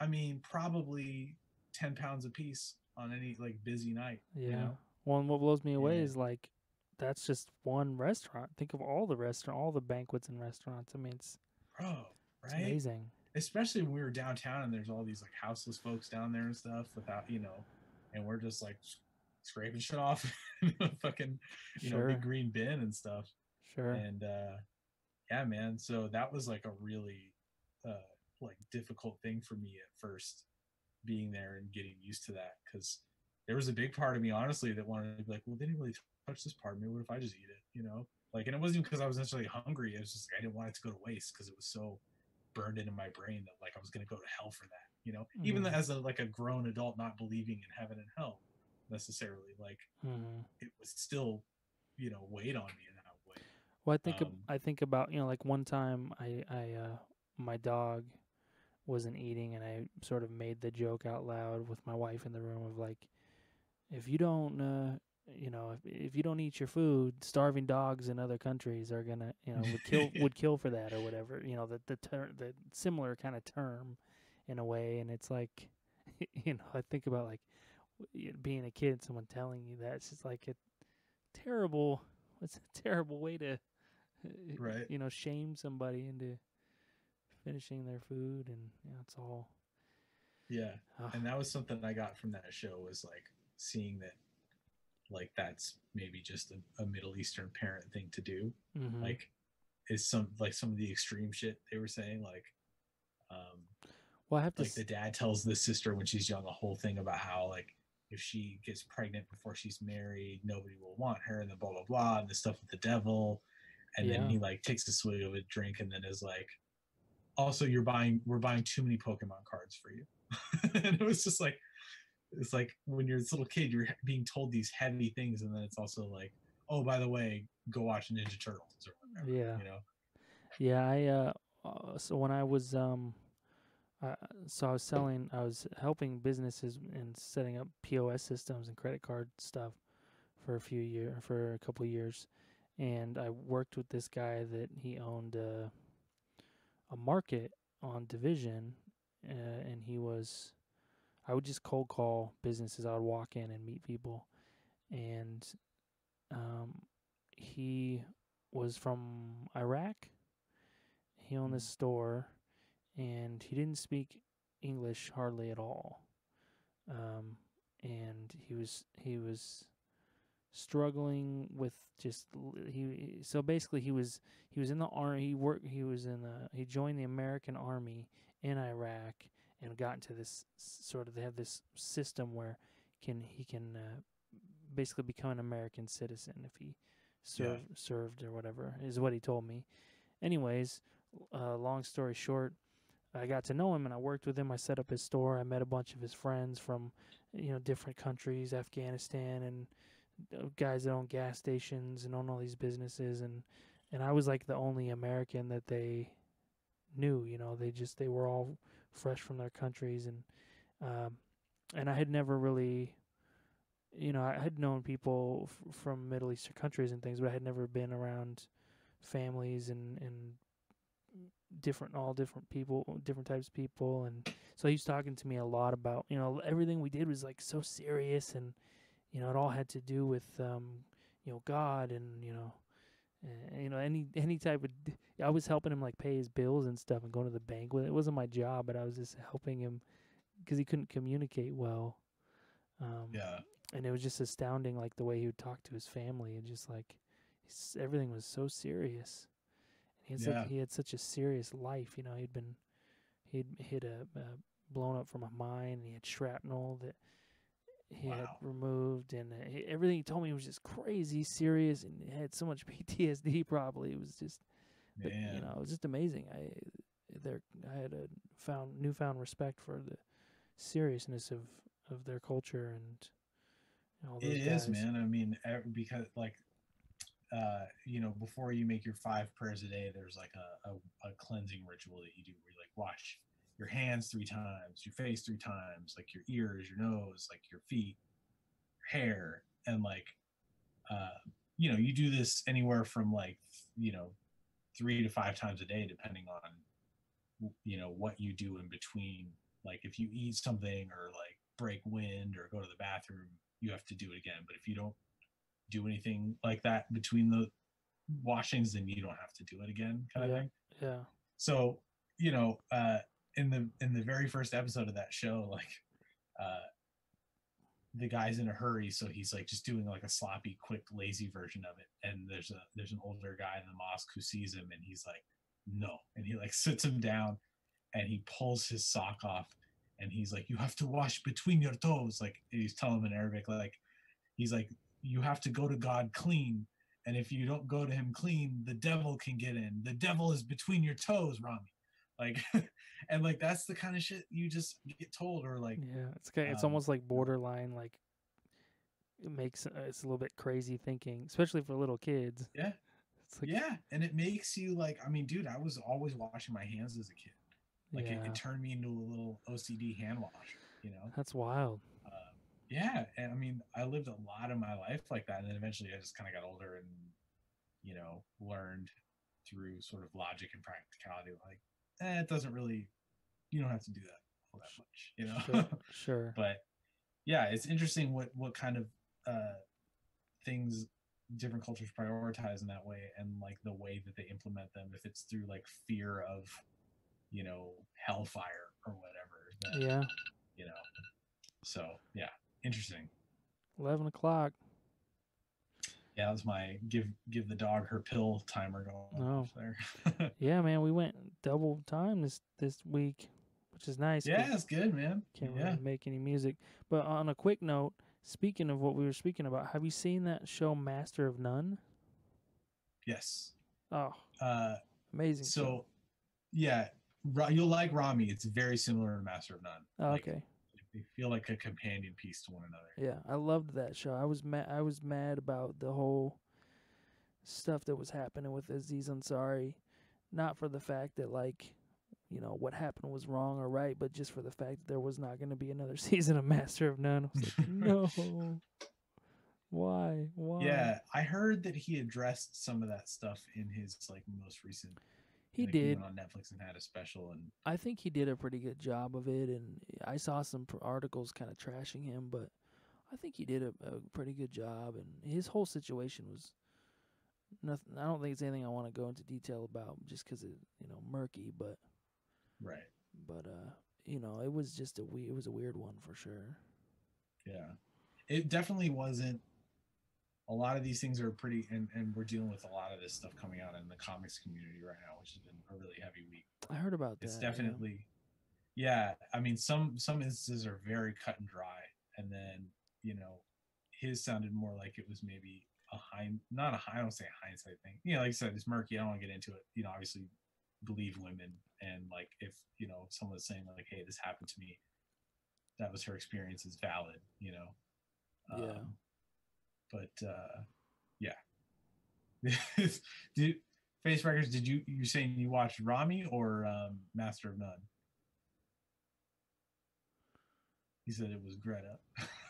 i mean probably 10 pounds a piece on any like busy night yeah. you know Well, and what blows me away Yeah. is like that's just one restaurant. Think of all the restaurant, all the banquets and restaurants. I mean, it's, bro it's amazing. Especially when we were downtown and there's all these like houseless folks down there and stuff without you know and we're just like scraping shit off <laughs> in a fucking you know big green bin and stuff. Sure. and uh yeah man. So that was like a really uh like difficult thing for me at first being there and getting used to that because there was a big part of me honestly that wanted to be like well they didn't really touch this part of me. What if i just eat it? You know? Like and it wasn't because i was necessarily hungry. It was just like, i didn't want it to go to waste because it was so burned into my brain that like i was going to go to hell for that you know? Even Mhm. as a like a grown adult not believing in heaven and hell necessarily like hmm it was still you know weighed on me in that way. Well, I think Um, I think about you know like one time I I uh, my dog wasn't eating and I sort of made the joke out loud with my wife in the room of like if you don't uh, you know if, if you don't eat your food starving dogs in other countries are gonna you know would kill <laughs> would kill for that or whatever you know the the ter- the similar kind of term in a way. And it's like <laughs> you know I think about like being a kid and someone telling you that it's just like a terrible <laughs> it's a terrible way to Right. you know shame somebody into finishing their food and you know, it's all yeah. Ugh, and that was something i got from that show was like seeing that like that's maybe just a, a middle eastern parent thing to do mhm. like is some like some of the extreme shit they were saying like um well I have to like s- the dad tells the sister when she's young a whole thing about how like if she gets pregnant before she's married nobody will want her and then blah blah blah and the stuff with the devil and Yeah. then he like takes a swig of a drink and then is like also you're buying we're buying too many pokemon cards for you <laughs> and it was just like it's like when you're this little kid you're being told these heavy things and then it's also like oh by the way go watch ninja turtles or whatever Yeah. you know Yeah, I uh, uh so when I was um uh, so I was selling I was helping businesses and setting up POS systems and credit card stuff for a few year for a couple years, and I worked with this guy that he owned a, a market on Division, uh, and he was. I would just cold call businesses. I would walk in and meet people, and um, he was from Iraq. He owned this store, and he didn't speak English hardly at all. Um, and he was he was struggling with just he so basically he was he was in the army he worked he was in the he joined the American army in Iraq and got into this sort of they have this system where can he can uh, basically become an American citizen if he served served or whatever is what he told me anyways uh, long story short I got to know him and I worked with him. I set up his store. I met a bunch of his friends from, you know, different countries, Afghanistan, and uh, guys that own gas stations and own all these businesses. And and I was like the only American that they knew. You know, they just they were all fresh from their countries, and um, and I had never really, you know, I had known people f- from Middle Eastern countries and things, but I had never been around families and and different all different people different types of people and so he was talking to me a lot about you know everything we did was like so serious and you know it all had to do with um you know god and you know uh, you know any any type of d- i was helping him like pay his bills and stuff and going to the bank with it. wasn't my job but i was just helping him because he couldn't communicate well um Yeah. and it was just astounding like the way he would talk to his family and just like everything was so serious he had, Yeah. such, he had such a serious life you know he'd been he'd hit a, a blown up from a mine and he had shrapnel that he had removed and uh, everything he told me was just crazy serious and he had so much <laughs> PTSD probably it was just but you know it was just amazing I there I had a found newfound respect for the seriousness of of their culture and all those It is, guys. man. I mean, because like, uh, you know, before you make your five prayers a day, there's like a, a, a cleansing ritual that you do where you like wash your hands three times, your face three times, like your ears, your nose, like your feet, your hair, and like, uh, you know, you do this anywhere from like, you know, three to five times a day, depending on, you know, what you do in between. Like if you eat something or like break wind or go to the bathroom, you have to do it again. But if you don't do anything like that between the washings, then you don't have to do it again, kind Yeah. of thing. yeah So, you know, uh, in the in the very first episode of that show, like, uh, the guy's in a hurry, so he's like just doing like a sloppy, quick, lazy version of it. And there's a there's an older guy in the mosque who sees him, and he's like, no, and he like <laughs> sits him down, and he pulls his sock off, and he's like, you have to wash between your toes, like he's telling him in Arabic, like he's like, you have to go to God clean. And if you don't go to him clean, the devil can get in. The devil is between your toes, Ramy. Like, <laughs> and like that's the kind of shit you just get told, or like, Yeah, it's it's um, almost like borderline. Like it makes uh, it's a little bit crazy thinking, especially for little kids. yeah, It's like yeah. And it makes you like, I mean, dude, I was always washing my hands as a kid. Like, yeah, it, it turned me into a little OCD hand washer, you know? that's wild. Um, yeah, and I mean, I lived a lot of my life like that, and then eventually I just kind of got older and, you know, learned through sort of logic and practicality, like, eh, it doesn't really, you don't have to do that all that much, you know. Sure, <laughs> sure. but yeah, it's interesting what what kind of uh, things different cultures prioritize in that way, and like the way that they implement them. If it's through like fear of, you know, hellfire or whatever, then, Yeah, you know. So yeah, interesting. eleven o'clock. Yeah, that was my give give the dog her pill timer going Oh. off there. <laughs> Yeah, man, we went double time this this week, which is nice. yeah, it's good, man. can't yeah. really make any music. But on a quick note, speaking of what we were speaking about, have you seen that show Master of None? Yes. Oh, Uh, amazing. show. so yeah, you'll like Ramy. It's very similar to Master of None. Oh, Like, okay. They feel like a companion piece to one another. Yeah, I loved that show. I was mad. I was mad about the whole stuff that was happening with Aziz Ansari, not for the fact that like, you know, what happened was wrong or right, but just for the fact that there was not going to be another <laughs> season of Master of None. I was like, <laughs> no. Why? Why? Yeah, I heard that he addressed some of that stuff in his like most recent. He like, did. on Netflix and had a special, and I think he did a pretty good job of it, and I saw some articles kind of trashing him, but I think he did a, a pretty good job, and his whole situation was nothing. I don't think it's anything I want to go into detail about, just because it, you know, murky. But, right, but uh, you know, it was just a we- it was a weird one for sure. yeah, it definitely wasn't. A lot of these things are pretty, and and we're dealing with a lot of this stuff coming out in the comics community right now, which has been a really heavy week. I heard about that. It's yeah. definitely, yeah. I mean, some some instances are very cut and dry, and then you know, his sounded more like it was maybe a hind, not a I don't say a hindsight thing. You know, like I said, it's murky. I don't want to get into it. You know, obviously, believe women, and like if you know someone's saying like, "Hey, this happened to me," that was her experience is valid. You know. Yeah. Um, but uh, yeah. <laughs> did Face Records? Did you you saying you watched Ramy or um, Master of None? He said it was Greta.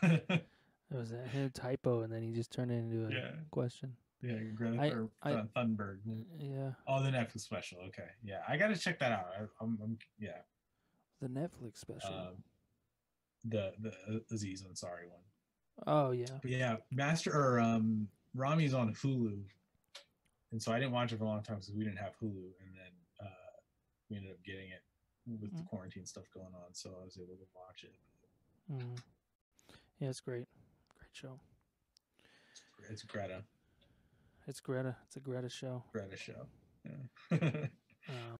<laughs> It was a, typo, and then he just turned it into a Yeah. question. yeah, Greta I- or I- Thun- Thunberg. Yeah, Oh, the Netflix special. Okay, yeah, I got to check that out. I, I'm, I'm, yeah, the Netflix special. um, the the uh, Aziz Ansari one. Oh yeah, yeah, Master or um, Ramy's on Hulu, and so I didn't watch it for a long time because we didn't have Hulu, and then uh, we ended up getting it with the Mm. quarantine stuff going on, so I was able to watch it. Mm-hmm. yeah, it's great, great show. It's Greta, It's Greta. It's a Greta show. Greta show. Yeah. <laughs> Um,